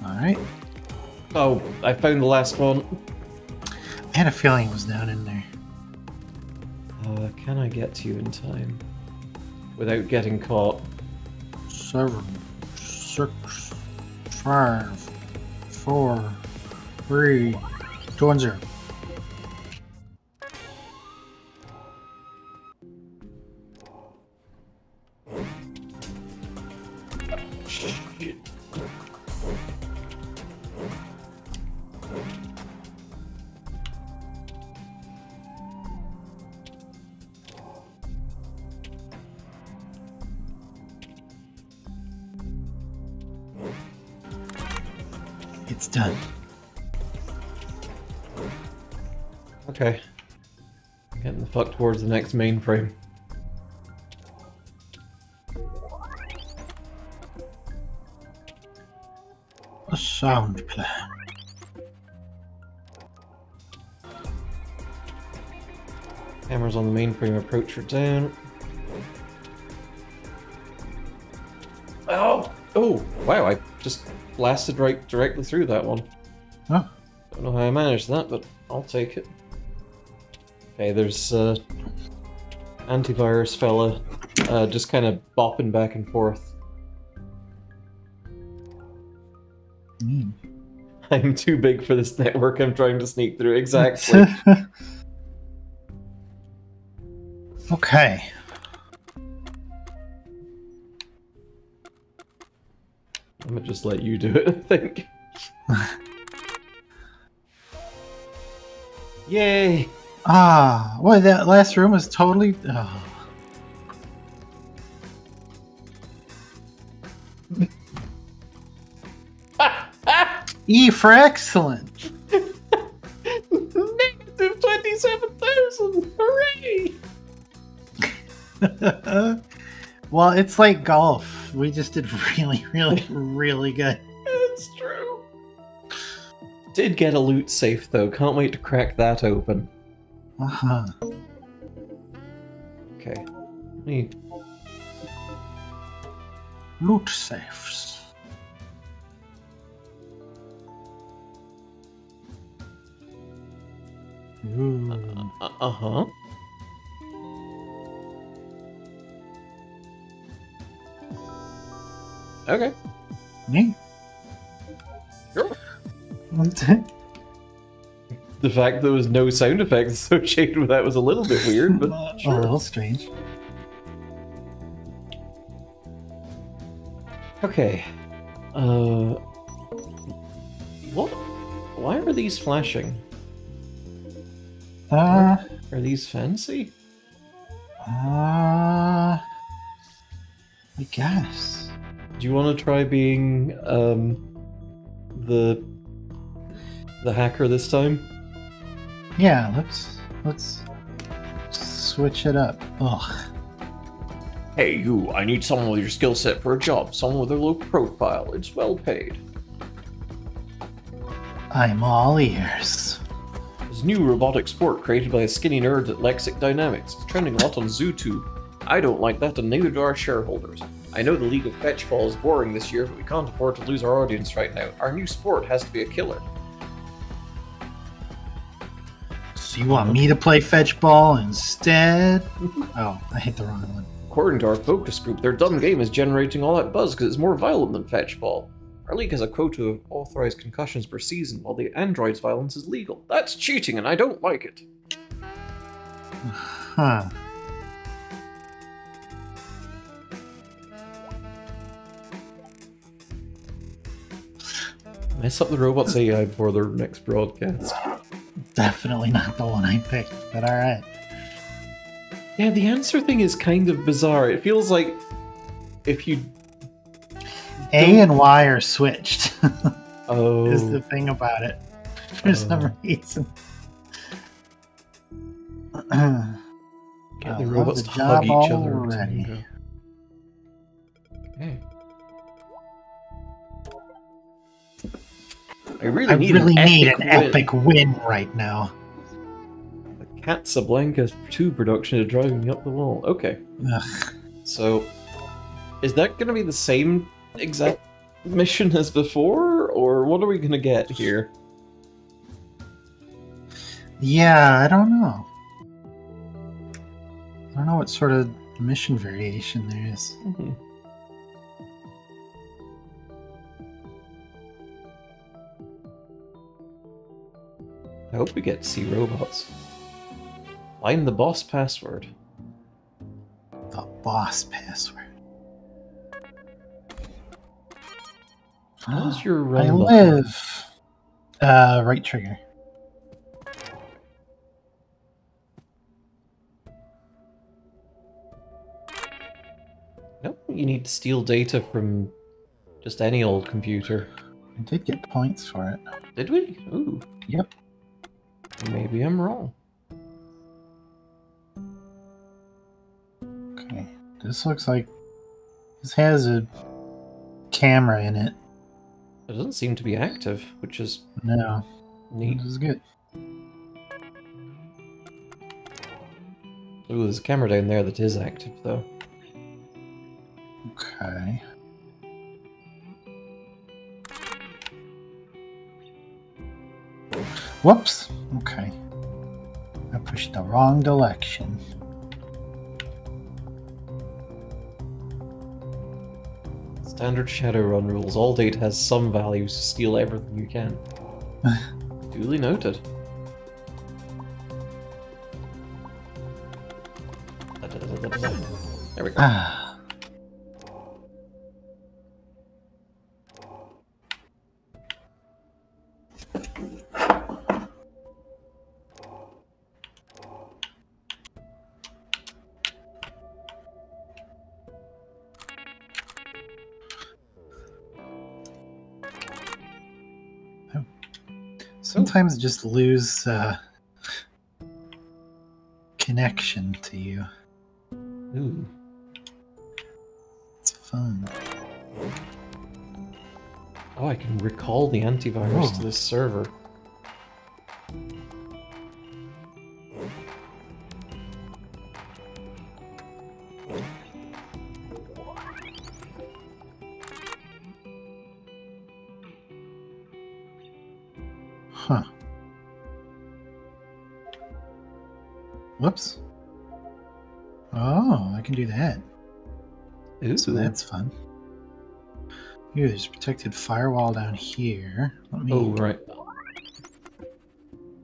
Alright. Oh, I found the last one. I had a feeling it was down in there. Uh, can I get to you in time? Without getting caught? Seven, six, five, four, three, two, one, zero. It's done. Okay. Getting the fuck towards the next mainframe. A sound plan. Cameras on the mainframe approach her down. Oh! Oh! Wow, I just blasted right directly through that one. Oh, Don't know how I managed that, but I'll take it. Okay, there's uh, antivirus fella uh, just kind of bopping back and forth. mean. I'm too big for this network I'm trying to sneak through. Exactly. [LAUGHS] okay. I'm gonna just let you do it, [LAUGHS] I think. [LAUGHS] Yay! Ah, what that last room was totally. [LAUGHS] Oh. E for excellent. Negative 27,000! Hooray! [LAUGHS] well, it's like golf. We just did really, really, really good. It's true. Did get a loot safe though. Can't wait to crack that open. Uh-huh. Okay. Let me Loot safes. Ooh. Uh huh. Okay. Neat. Sure. [LAUGHS] The fact there was no sound effects [LAUGHS] associated with that was a little bit weird, but A sure. little strange. Okay. Uh. What? Why are these flashing? Uh, Are these fancy? uh, I guess. Do you want to try being um the the hacker this time? Yeah, let's let's switch it up. Ugh. Hey, you! I need someone with your skill set for a job. Someone with a low profile. It's well paid. I'm all ears. This new robotic sport created by a skinny nerd at Lexic Dynamics. It's trending a lot on ZooTube. I don't like that, and neither do our shareholders. I know the League of Fetchball is boring this year, but we can't afford to lose our audience right now. Our new sport has to be a killer. You want me to play fetch ball instead? oh, I hit the wrong one. According to our focus group, their dumb game is generating all that buzz because it's more violent than fetch ball. Our league has a quota of authorized concussions per season, while the android's violence is legal. That's cheating, and I don't like it. Huh. Mess up the robot's AI for their next broadcast. Definitely not the one I picked, but alright. Yeah, the answer thing is kind of bizarre. It feels like if you A and Y are switched, [LAUGHS] oh is the thing about it. For some Oh. reason. [CLEARS THROAT] get the uh, robots the to hug each other. already. Okay. I really I need really an need epic an win. epic win right now. The Casablanca 2 production is driving me up the wall. Okay. Ugh. So, is that going to be the same exact mission as before, or what are we gonna get here? Yeah, I don't know. I don't know what sort of mission variation there is. Mhm. I hope we get to see robots. Find the boss password. The boss password. How's your I run button? live. Uh, right trigger. Nope, you need to steal data from just any old computer. I did get points for it. Did we? Ooh. Yep. Maybe I'm wrong. Okay. This looks like this has a camera in it. It doesn't seem to be active, which is No, neat. this is good. Ooh, there's a camera down there that is active, though. Okay. Whoops. Okay. I pushed the wrong direction. Standard Shadowrun rules. All data has some value, so steal everything you can. [LAUGHS] Duly noted. There we go. Ah. Sometimes just lose uh, connection to you. Ooh. It's fun. Oh, I can recall the antivirus to Oh. this server. So that's fun. Here, there's a protected firewall down here. Let me. Oh, right.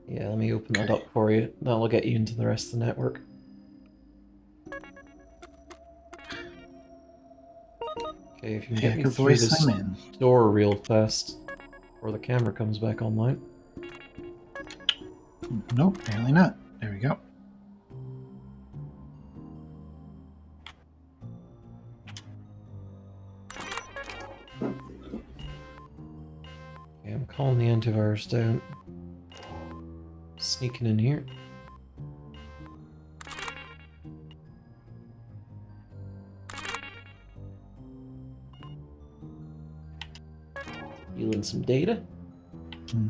Yeah, let me open that up for you. That'll get you into the rest of the network. Okay, if you can get me through this door real fast, or the camera comes back online. Nope, apparently not. There we go. The antivirus down. Sneaking in here. Stealing some data. hmm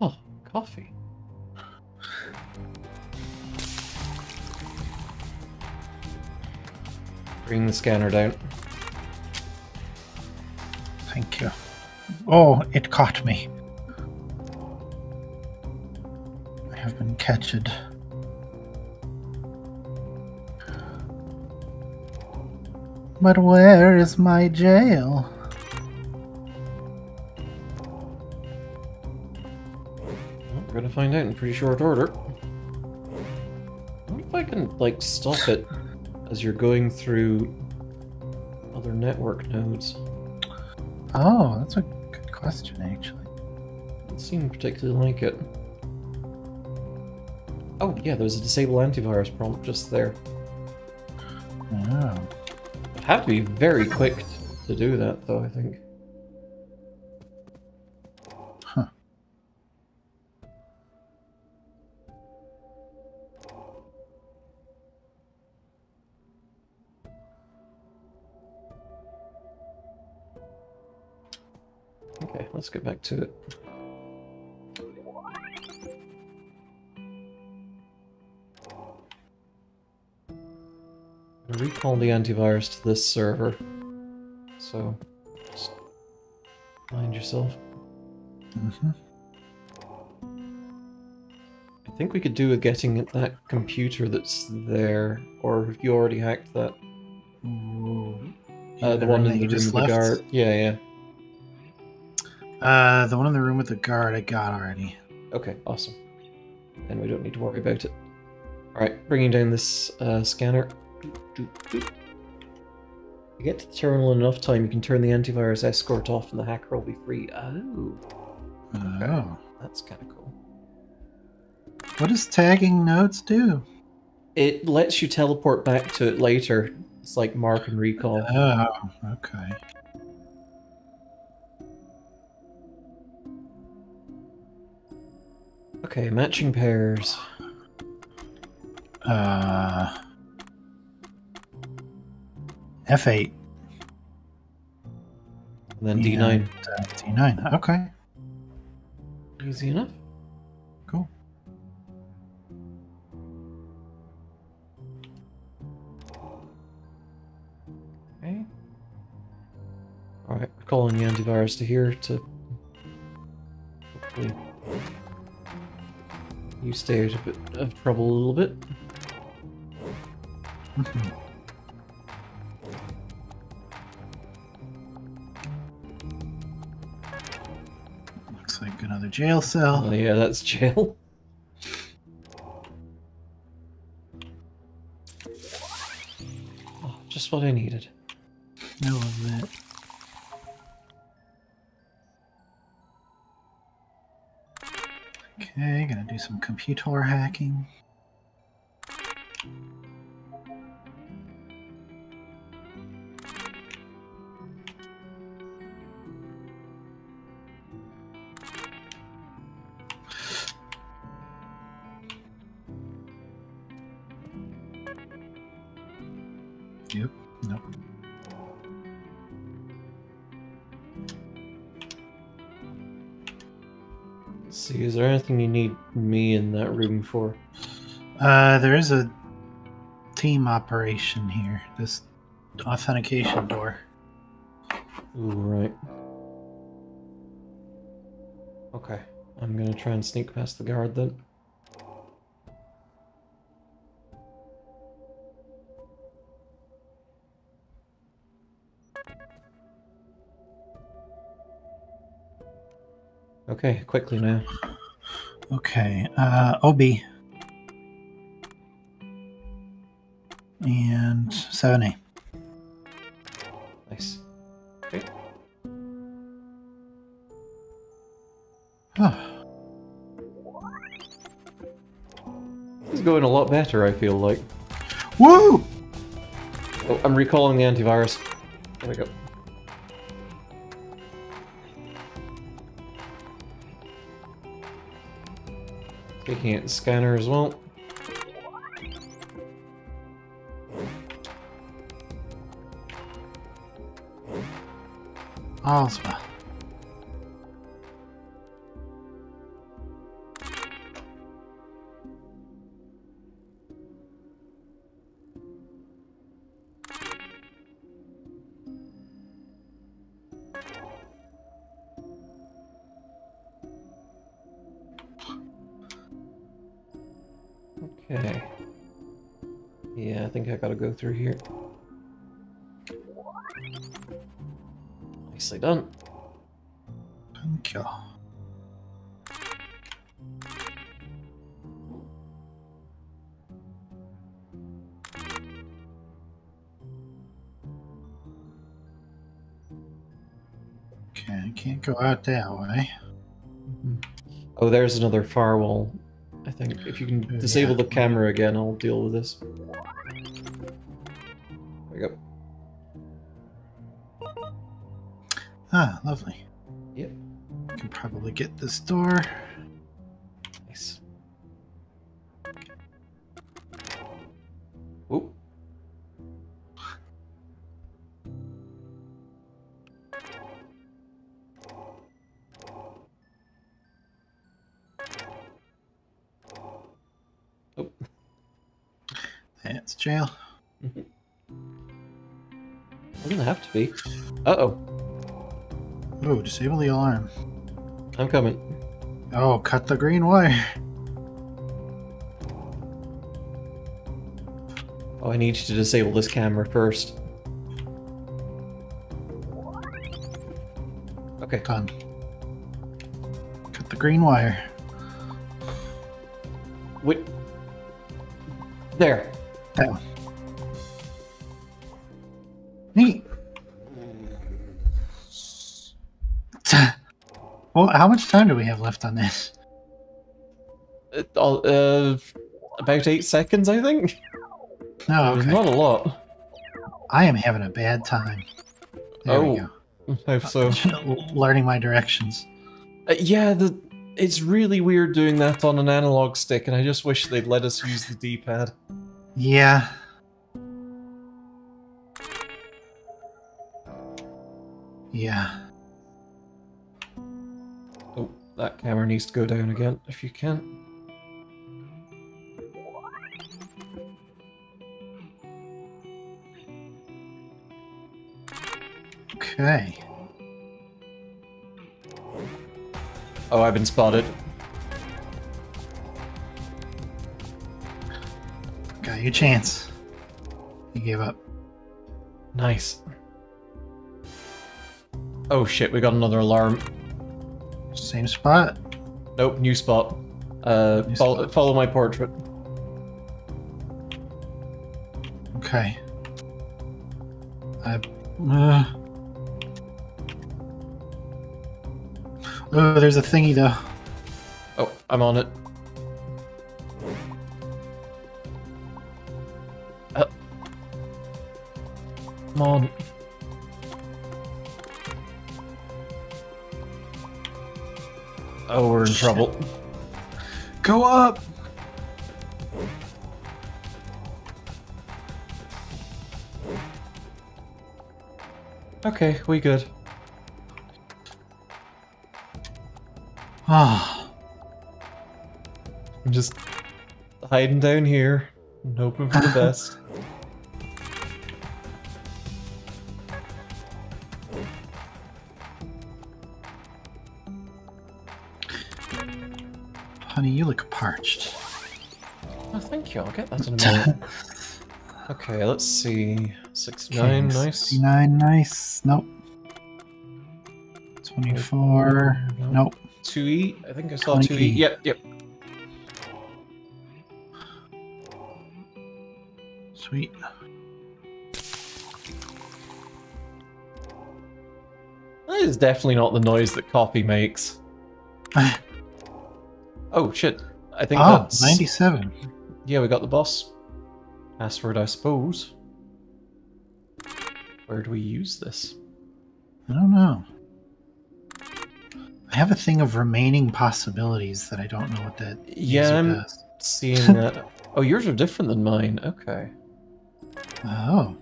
Oh, coffee. Bring the scanner down. Oh, it caught me. I have been catched. But where is my jail? Well, we're gonna find out in pretty short order. What if I can, like, stop it as you're going through other network nodes? Oh, that's a question, actually. It seemed particularly like it. Oh, yeah, there's a disable antivirus prompt just there. Oh. I'd have to be very quick to do that, though, I think. Okay, let's get back to it. Recall the antivirus to this server. so just mind yourself. hmm I think we could do with getting that computer that's there, or have you already hacked that? Uh, the one in the room with the guard. Yeah, yeah. Uh, the one in the room with the guard I got already. Okay, awesome. Then we don't need to worry about it. Alright, bringing down this uh, scanner. You get to the terminal in enough time, you can turn the antivirus escort off and the hacker will be free. Oh, Oh. that's kind of cool. What does tagging nodes do? It lets you teleport back to it later. It's like mark and recall. Oh, okay. Okay, matching pairs. Uh, F8. And then D9. Uh, D9. Okay, Easy enough. cool. Okay. Alright, calling the antivirus to here to hopefully you stay out of, bit of trouble a little bit. [LAUGHS] Looks like another jail cell. Oh yeah, that's jail. [LAUGHS] Oh, just what I needed. I love that. Okay, gonna do some computer hacking. You need me in that room for? Uh, there is a team operation here. This authentication door. Ooh, right. Okay, I'm gonna try and sneak past the guard then. Okay, quickly now. Okay, uh, OB. And 7A. Nice. Okay. Oh, This is going a lot better, I feel like. woo! Oh, I'm recalling the antivirus. There we go. Taking it scanner as well. Ah, All's well. Out that way. Oh, there's another firewall. I think if you can disable the camera again, I'll deal with this. There we go. Ah, lovely. Yep. Can probably get this door. Disable the alarm. I'm coming. Oh, cut the green wire. Oh, I need you to disable this camera first. Okay. Done. Cut the green wire. Wait. There. That one. How much time do we have left on this? Uh, uh, about eight seconds, I think. No, There's okay. not a lot. I am having a bad time. There we Oh. I hope so. [LAUGHS] Learning my directions. Uh, yeah, the it's really weird doing that on an analog stick, and I just wish they'd let us use the D-pad. Yeah. Yeah. That camera needs to go down again, if you can. Okay. Oh, I've been spotted. Got your chance. You gave up. Nice. Oh shit, we got another alarm. Same spot. Nope, new spot. Uh, New follow, spot. follow my portrait. Okay. I. Uh... Oh, there's a thingy though. Oh, I'm on it. Trouble. [LAUGHS] Go up! Okay, we good. Ah, [SIGHS] I'm just hiding down here and hoping for the [LAUGHS] best. Honey, you look parched. Oh, thank you. I'll get that in a [LAUGHS] minute. okay, let's see. 69, Okay, nice. 69, nice. Nope. 24. No. Nope. 2E? I think I saw 2E. 20E. Yep, yep. Sweet. That is definitely not the noise that coffee makes. [LAUGHS] Oh, shit. I think oh, that's... 97. Yeah, we got the boss. Password, I suppose. Where do we use this? I don't know. I have a thing of remaining possibilities that I don't know what that Yeah, I'm does. seeing [LAUGHS] that. Oh, yours are different than mine. Okay. Oh.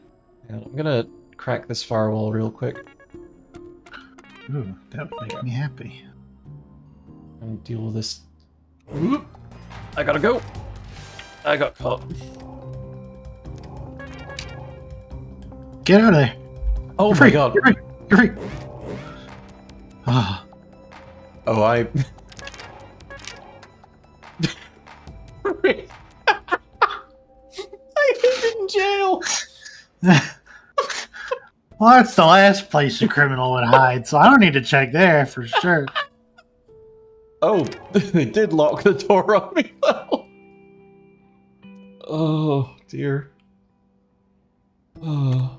Yeah, I'm gonna crack this firewall real quick Ooh, that would make me happy. and deal with this. Whoop. I gotta go. I got caught. Get out of there! Oh You're my free! god. You're free! You're free! Ah, Oh, I. [LAUGHS] I hid in jail. [LAUGHS] well, that's the last place a criminal would hide, so I don't need to check there for sure. [LAUGHS] Oh, [LAUGHS] they did lock the door on me though. Oh dear. Oh.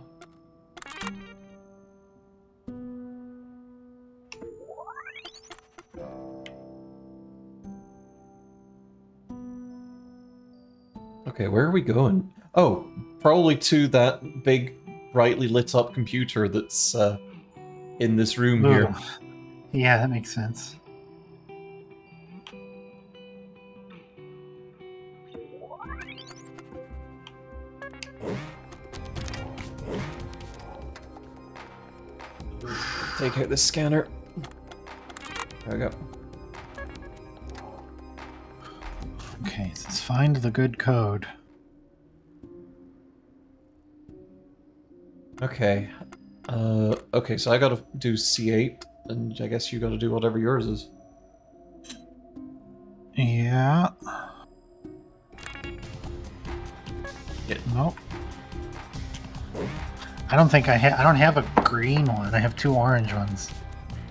Okay, where are we going? Oh, probably to that big, brightly lit up computer that's uh, in this room here. Yeah, that makes sense. Take out the scanner. There we go. Okay, let's find the good code. Okay. Uh, okay, so I gotta do C8, and I guess you gotta do whatever yours is. Yeah. Yeah. Nope. I don't think I have. I don't have a green one. I have two orange ones.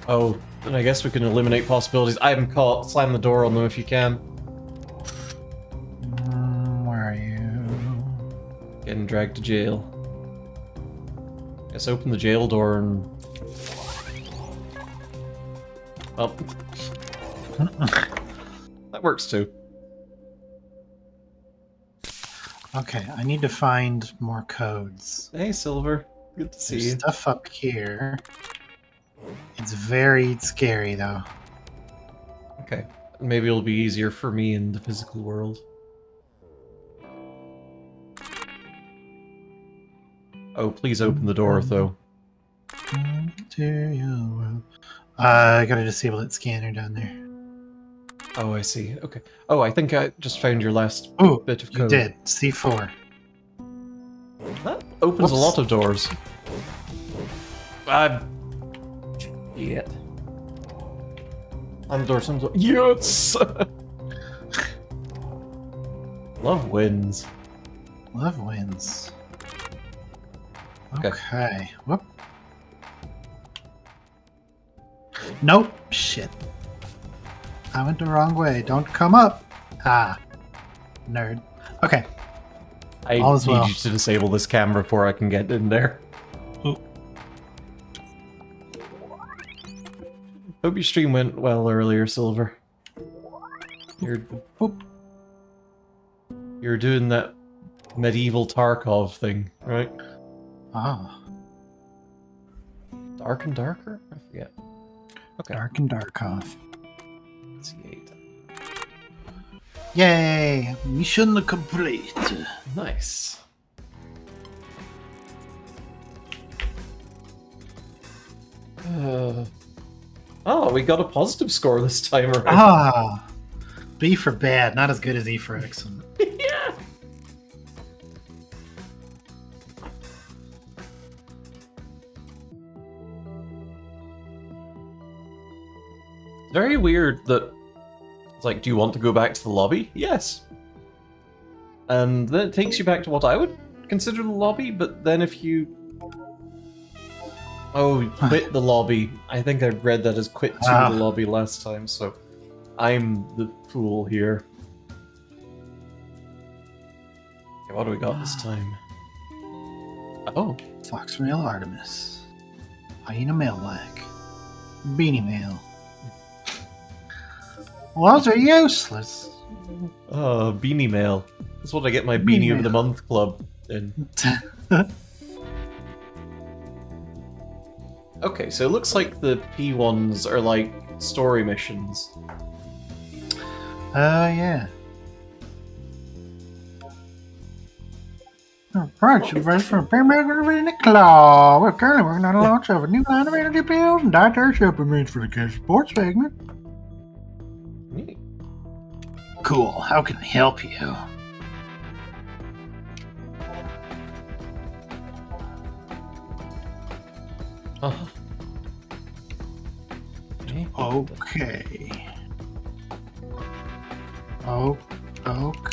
Oh, then I guess we can eliminate possibilities. I haven't caught. Slam the door on them if you can. Mm, where are you? Getting dragged to jail. Guess open the jail door and. Well. [LAUGHS] that works too. Okay, I need to find more codes. Hey, Silver. Good to see There's you. stuff up here. It's very scary though. Okay. Maybe it'll be easier for me in the physical world. Oh, please open the door, though. Uh, I gotta disable that scanner down there. Oh, I see. Okay. Oh, I think I just found your last Oh, bit of code. you code. did. C4. That opens a lot of doors. Ah. Shit. I'm the door, some door. Yes! [LAUGHS] Love wins. Love wins. Okay. Okay. Whoop. Nope. Shit. I went the wrong way. Don't come up. Ah. Nerd. Okay. I All need well. you to disable this camera before I can get in there. Ooh. Hope your stream went well earlier, Silver. You're Boop. you're doing that medieval Tarkov thing, right? Ah. Dark and darker? I forget. Okay. Dark and dark off. C8. Yay! Mission complete. Nice. Uh, oh, we got a positive score this time around. Ah. B for bad, not as good as E for excellent. Very weird that it's like, do you want to go back to the lobby? Yes. And then it takes you back to what I would consider the lobby, but then if you Oh, quit the lobby. I think I read that as quit to Ah. the lobby last time, so I'm the fool here. Okay, what do we got this [SIGHS] time? Oh, Fox Foxmail Artemis. Hyena Mailblack. Beanie Mail. Those are useless. uh, beanie mail. That's what I get my Beanie beanie of the month club in. [LAUGHS] Okay, so it looks like the P ones are like story missions. Uh, yeah. Right, advice from Paramedic in the Claw. We're currently working on the launch of a new line of energy pills and dietary supplements for the kids sports segment. Cool. How can I help you? Uh-huh. Okay. Oh, oak.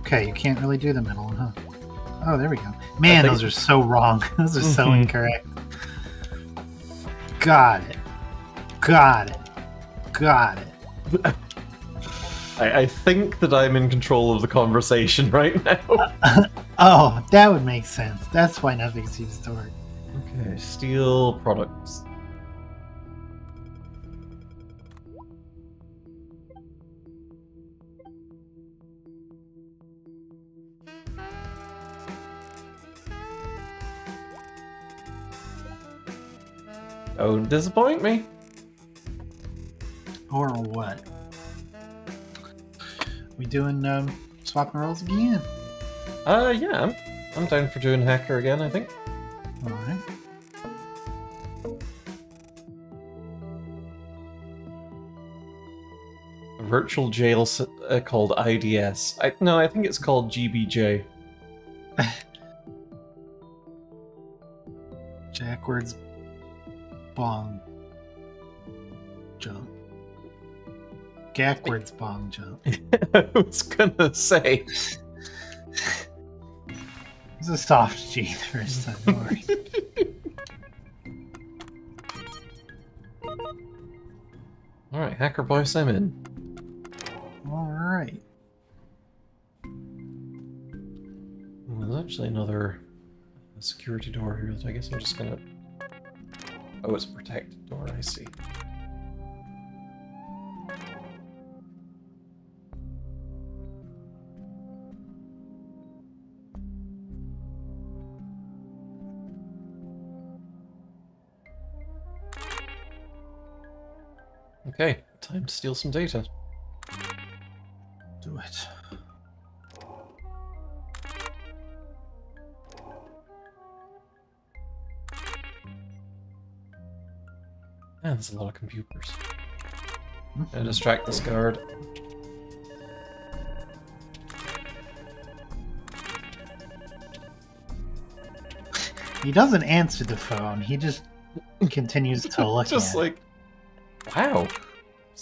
Okay, you can't really do the middle one, huh? Oh, there we go. Man, those are so wrong. [LAUGHS] those are so Mhm. incorrect. Got it. Got it. Got it. I, I think that I'm in control of the conversation [LAUGHS] right now. Oh, that would make sense. That's why nothing seems to work. okay, steel products. Don't disappoint me. Or what? We doing um, swapping roles again? Uh, yeah, I'm, I'm down for doing hacker again, I think. All right. Virtual jail s- uh, called IDS. I, no, I think it's called GBJ. [LAUGHS] Jack backwards bong Backwards bong jump. [LAUGHS] I was gonna say. It's a soft G the first time. Don't worry. [LAUGHS] Alright, Hacker Boy I'm in. All right. Well, There's actually another security door here that I guess I'm just gonna. Oh, it's a protected door, I see. Time to steal some data. Do it. Yeah, there's a lot of computers. Hmm. Gonna distract this guard. He doesn't answer the phone. He just continues to [LAUGHS] look Just like, wow,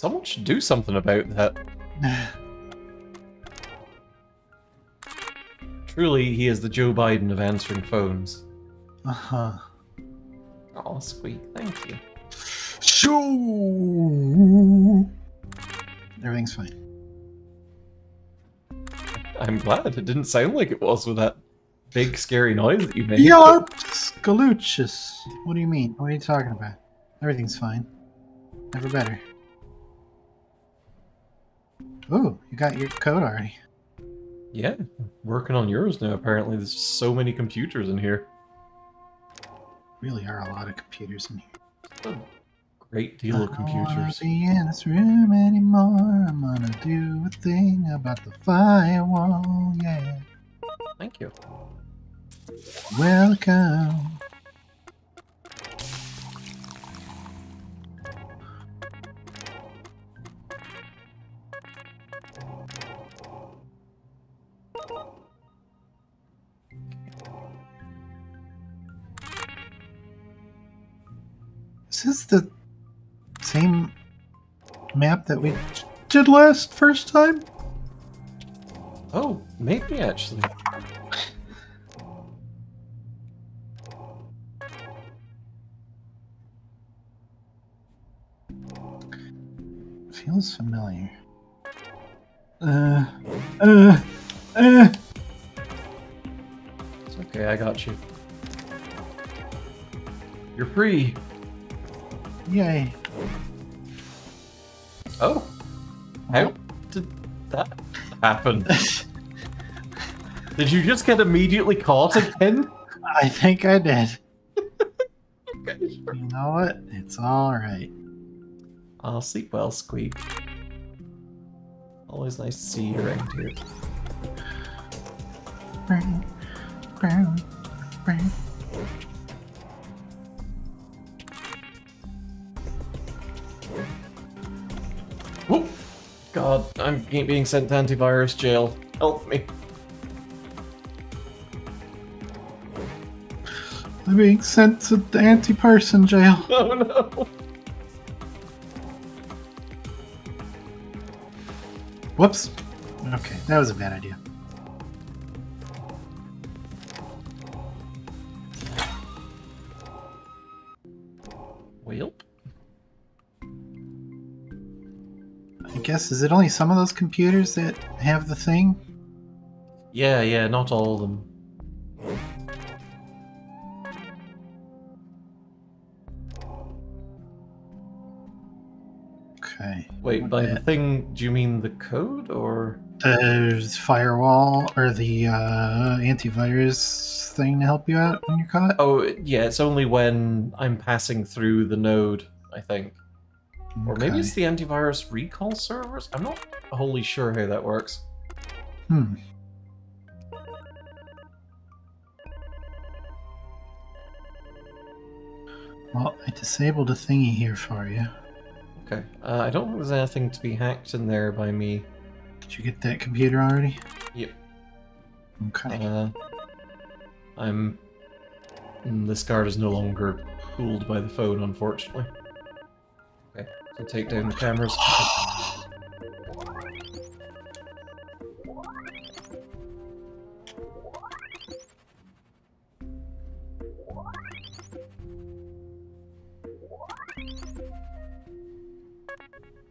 someone should do something about that. [SIGHS] Truly, he is the Joe Biden of answering phones. uh-huh. Oh, squeak, thank you. Shoo! Everything's fine. I'm glad it didn't sound like it was with that big scary noise that you made. Yarp! Scaluchus. What do you mean? What are you talking about? Everything's fine. Never better. Ooh, you got your code already. Yeah, working on yours now. Apparently, there's so many computers in here. Really are a lot of computers in here. A great deal of I don't computers. be in this room anymore. I'm gonna do a thing about the firewall. Yeah. Thank you. Welcome. Map that we did last first time? Oh, maybe actually. Feels familiar. Uh, uh, uh. It's okay, I got you. You're free. Yay. Oh, how did that happen? [LAUGHS] did you just get immediately caught again? I think I did. [LAUGHS] Okay, sure. You know what? It's alright. I'll sleep well, Squeak. Always nice to see you around here. Brown, brown, brown. God, I'm being sent to antivirus jail. Help me. I'm being sent to the anti-person jail. [LAUGHS] Oh no! Whoops. Okay, that was a bad idea. Guess, is it only some of those computers that have the thing? yeah, yeah, not all of them. Okay. Wait, by the thing, do you mean the code or? The firewall or the uh, antivirus thing to help you out when you're caught? Oh, yeah, it's only when I'm passing through the node, I think. Or maybe it's the antivirus recall servers? I'm not wholly sure how that works. Hmm. Well, I disabled a thingy here for you. Okay, uh, I don't think there's anything to be hacked in there by me. Did you get that computer already? Yep. Okay. Uh, I'm. mm, This guard is no longer cooled by the phone, unfortunately. So take down the cameras.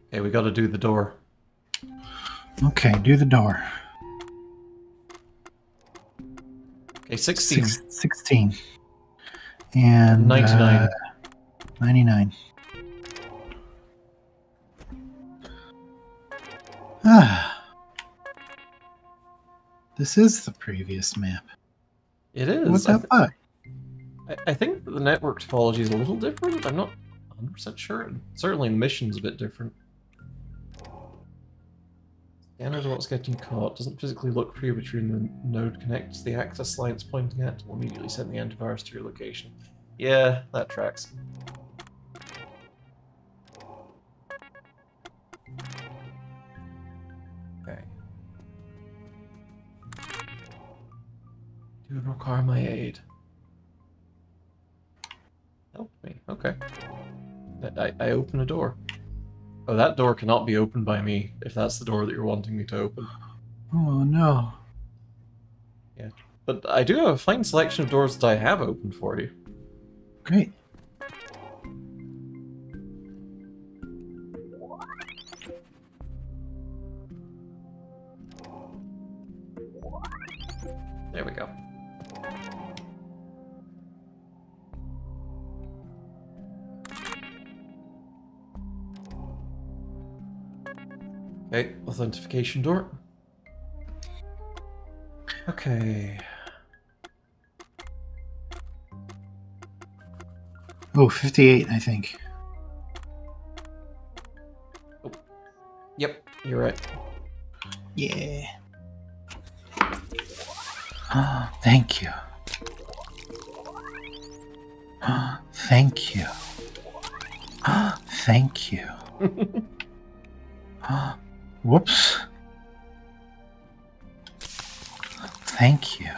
Okay, we gotta do the door. Okay, do the door. Okay, 16. Six, 16. And 99. uh, 99. [SIGHS] This is the previous map. It is. What's I, that bug? th- I I think the network topology is a little different. I'm not 100% sure. Certainly the mission's a bit different. Scanner's what's getting caught. Doesn't physically look for you, but you're in the node connects the access line it's pointing at. Will immediately send the antivirus to your location. Yeah, that tracks. Do require my aid. Help me. Okay. I, I, I open a door. Oh, that door cannot be opened by me if that's the door that you're wanting me to open. Oh no. Yeah. But I do have a fine selection of doors that I have opened for you. Great. Authentication door. Okay. Oh, 58, I think. Oh. Yep, you're right. Yeah. Oh, thank you. Oh, thank you. Oh, thank you. Oh, [LAUGHS] whoops. Thank you.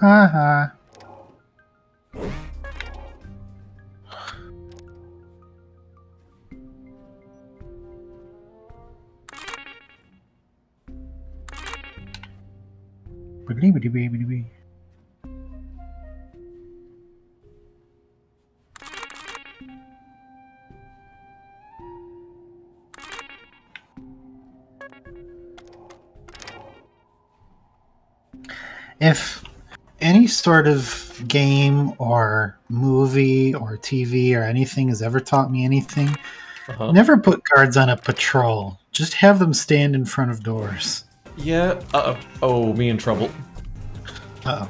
Haha. Bibbidi-bibbidi-bibbidi-bee. If any sort of game or movie or TV or anything has ever taught me anything, Uh-huh. never put guards on a patrol. Just have them stand in front of doors. Yeah. Uh oh. Oh, me in trouble. Uh oh.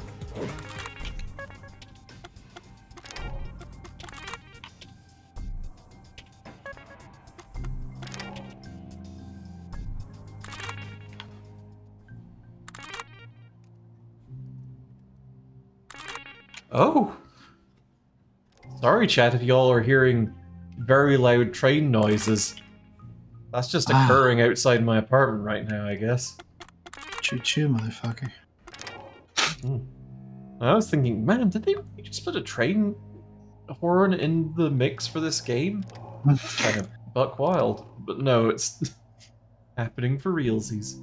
Oh. Sorry, chat, if y'all are hearing very loud train noises. That's just Ah. occurring outside my apartment right now, I guess. Choo choo, motherfucker. I was thinking, man, did they just put a train horn in the mix for this game? [LAUGHS] kind of buck wild. But no, it's [LAUGHS] happening for realsies.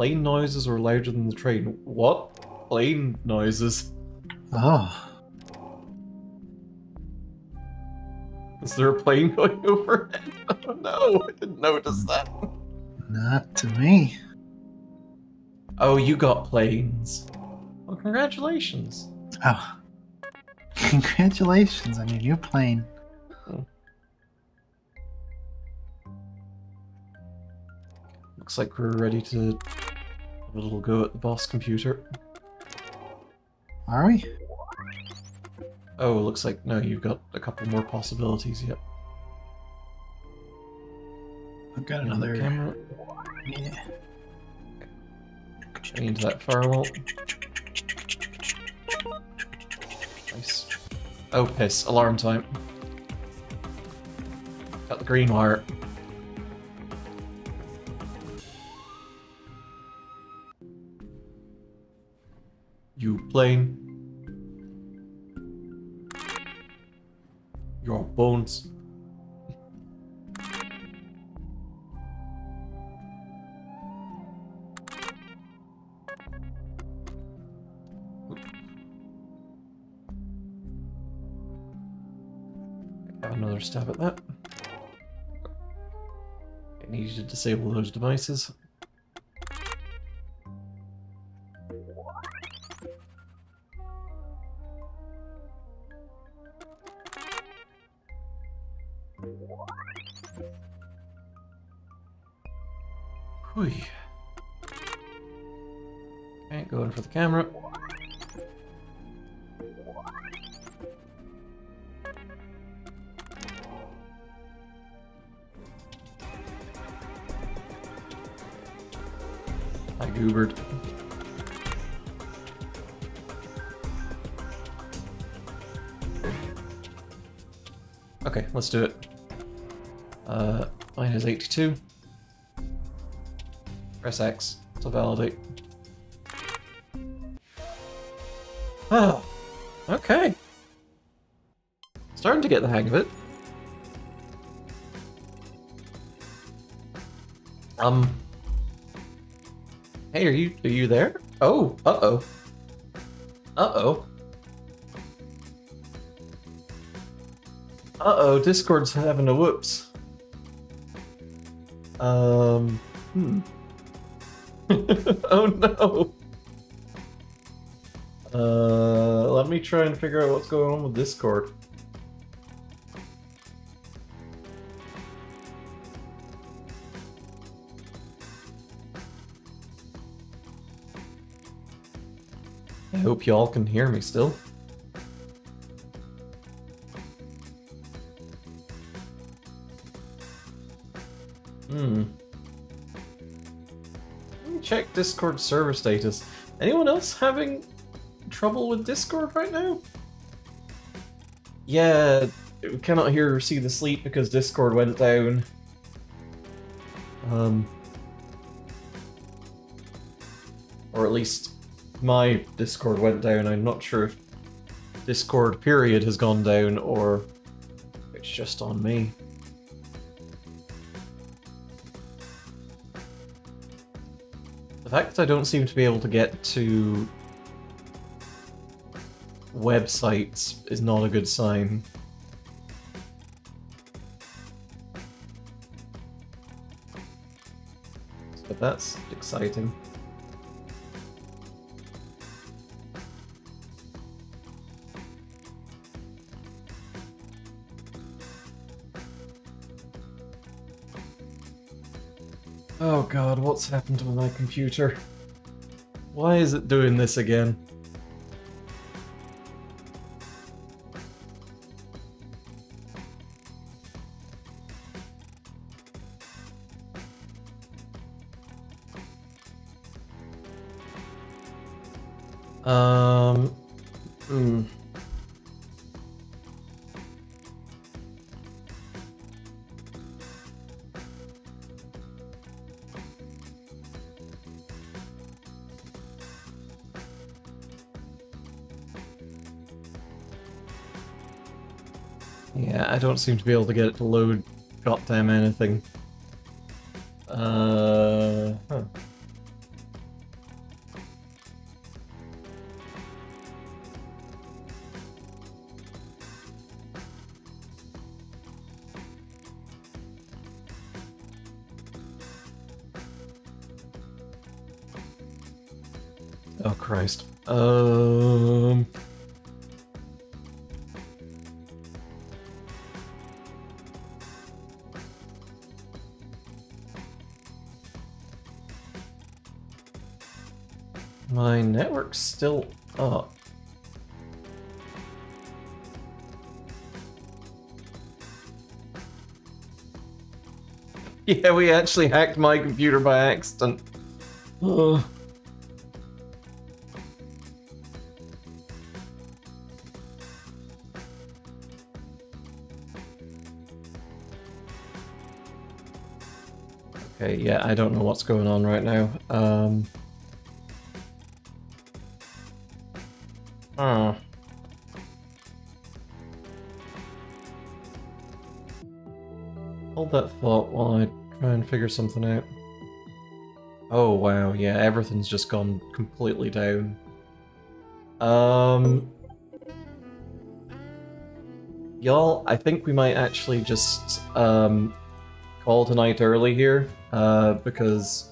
Plane noises were louder than the train. What? Plane noises? Oh. Is there a plane [LAUGHS] going overhead? Oh no, I didn't notice that. Not to me. Oh, you got planes. Well, congratulations. Oh. [LAUGHS] Congratulations on your new plane. Looks like we're ready to a little go at the boss computer. Are we? Oh, looks like no, you've got a couple more possibilities yet. I've got another. camera. Yeah. Into that firewall. Nice. Oh piss! Alarm time. Got the green wire. Plane. Your bones. Have another stab at that. I need you to disable those devices. Do it. Uh, mine is 82. Press X to validate. Oh, okay. Starting to get the hang of it. Um. Hey, are you are you there? Oh, uh oh. Uh oh. Uh oh, Discord's having a whoops. Um. Hmm. [LAUGHS] oh no. Uh, let me try and figure out what's going on with Discord. I hope y'all can hear me still. Discord server status. Anyone else having trouble with Discord right now? Yeah, we cannot hear or see the Sleet because Discord went down. Um. Or at least my Discord went down. I'm not sure if Discord period has gone down or it's just on me. The fact that I don't seem to be able to get to websites is not a good sign. So that's exciting. God, what's happened to my computer? Why is it doing this again? Um. Don't seem to be able to get it to load goddamn anything. Yeah, we actually hacked my computer by accident. Ugh. Okay, yeah, I don't know what's going on right now. Um, figure something out. Oh wow, yeah, everything's just gone completely down. Um, y'all, I think we might actually just um call tonight early here, uh, because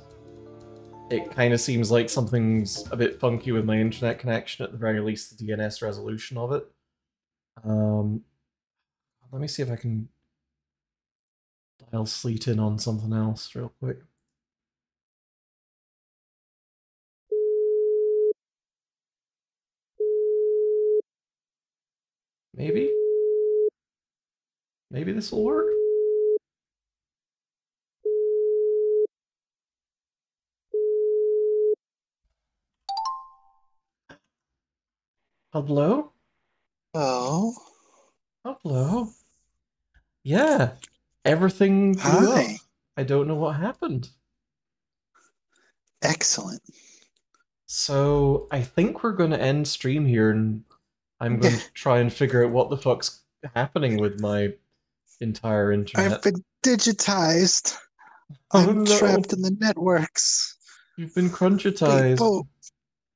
it kind of seems like something's a bit funky with my internet connection. At the very least, the DNS resolution of it. Um, let me see if I can dial Sleet in on something else real quick. Maybe? Maybe this will work? Hello? Oh, Hello? Yeah, everything blew up. hi. I don't know what happened. Excellent. So I think we're going to end stream here, and I'm going to try and figure out what the fuck's happening with my entire internet. I've been digitized. Oh, I'm no. trapped in the networks. You've been crunchitized. People,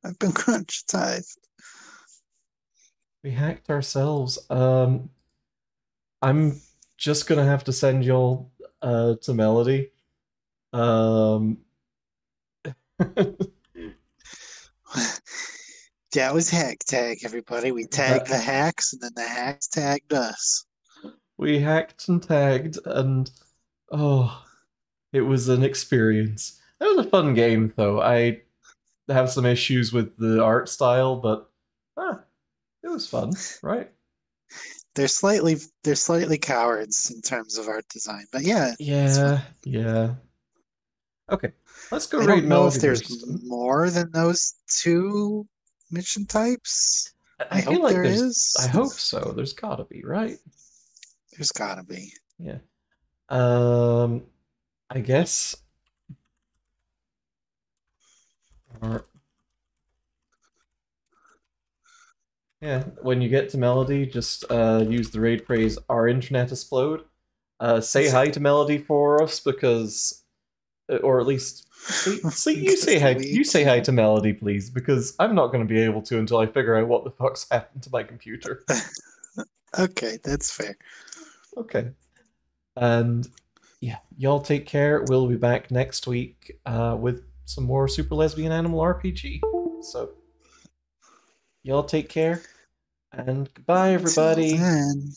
I've been crunchitized. We hacked ourselves. Um, I'm just gonna have to send y'all uh to Melody. Um, [LAUGHS] it was Hacktag, everybody. We tagged the hacks, and then the hacks tagged us. we hacked and tagged, and oh, it was an experience. It was a fun game, though. I have some issues with the art style, but ah, it was fun, right? They're slightly, they're slightly cowards in terms of art design, but yeah, Yeah, yeah. Okay, let's go I don't know if there's first. more than those two mission types. I, I feel hope like there's. I hope so. There's gotta be, right? There's gotta be. Yeah. Um, I guess. Or. Yeah, when you get to Melody, just uh, use the raid phrase "Our internet explode." Uh, say hi to Melody for us because, uh, or at least, see, [LAUGHS] you say hi. You say hi to Melody, please, because I'm not going to be able to until I figure out what the fuck's happened to my computer. [LAUGHS] Okay, that's fair. Okay. And yeah, y'all take care. We'll be back next week uh, with some more Super Lesbian Animal RPG. So, y'all take care. And goodbye, everybody. then,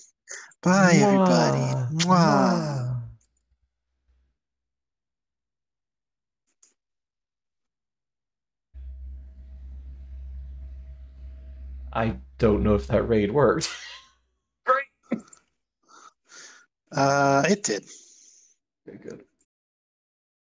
bye, everybody. Mwah. Mwah. Mwah. I don't know if that raid worked. Great. Uh, it did. Okay, good.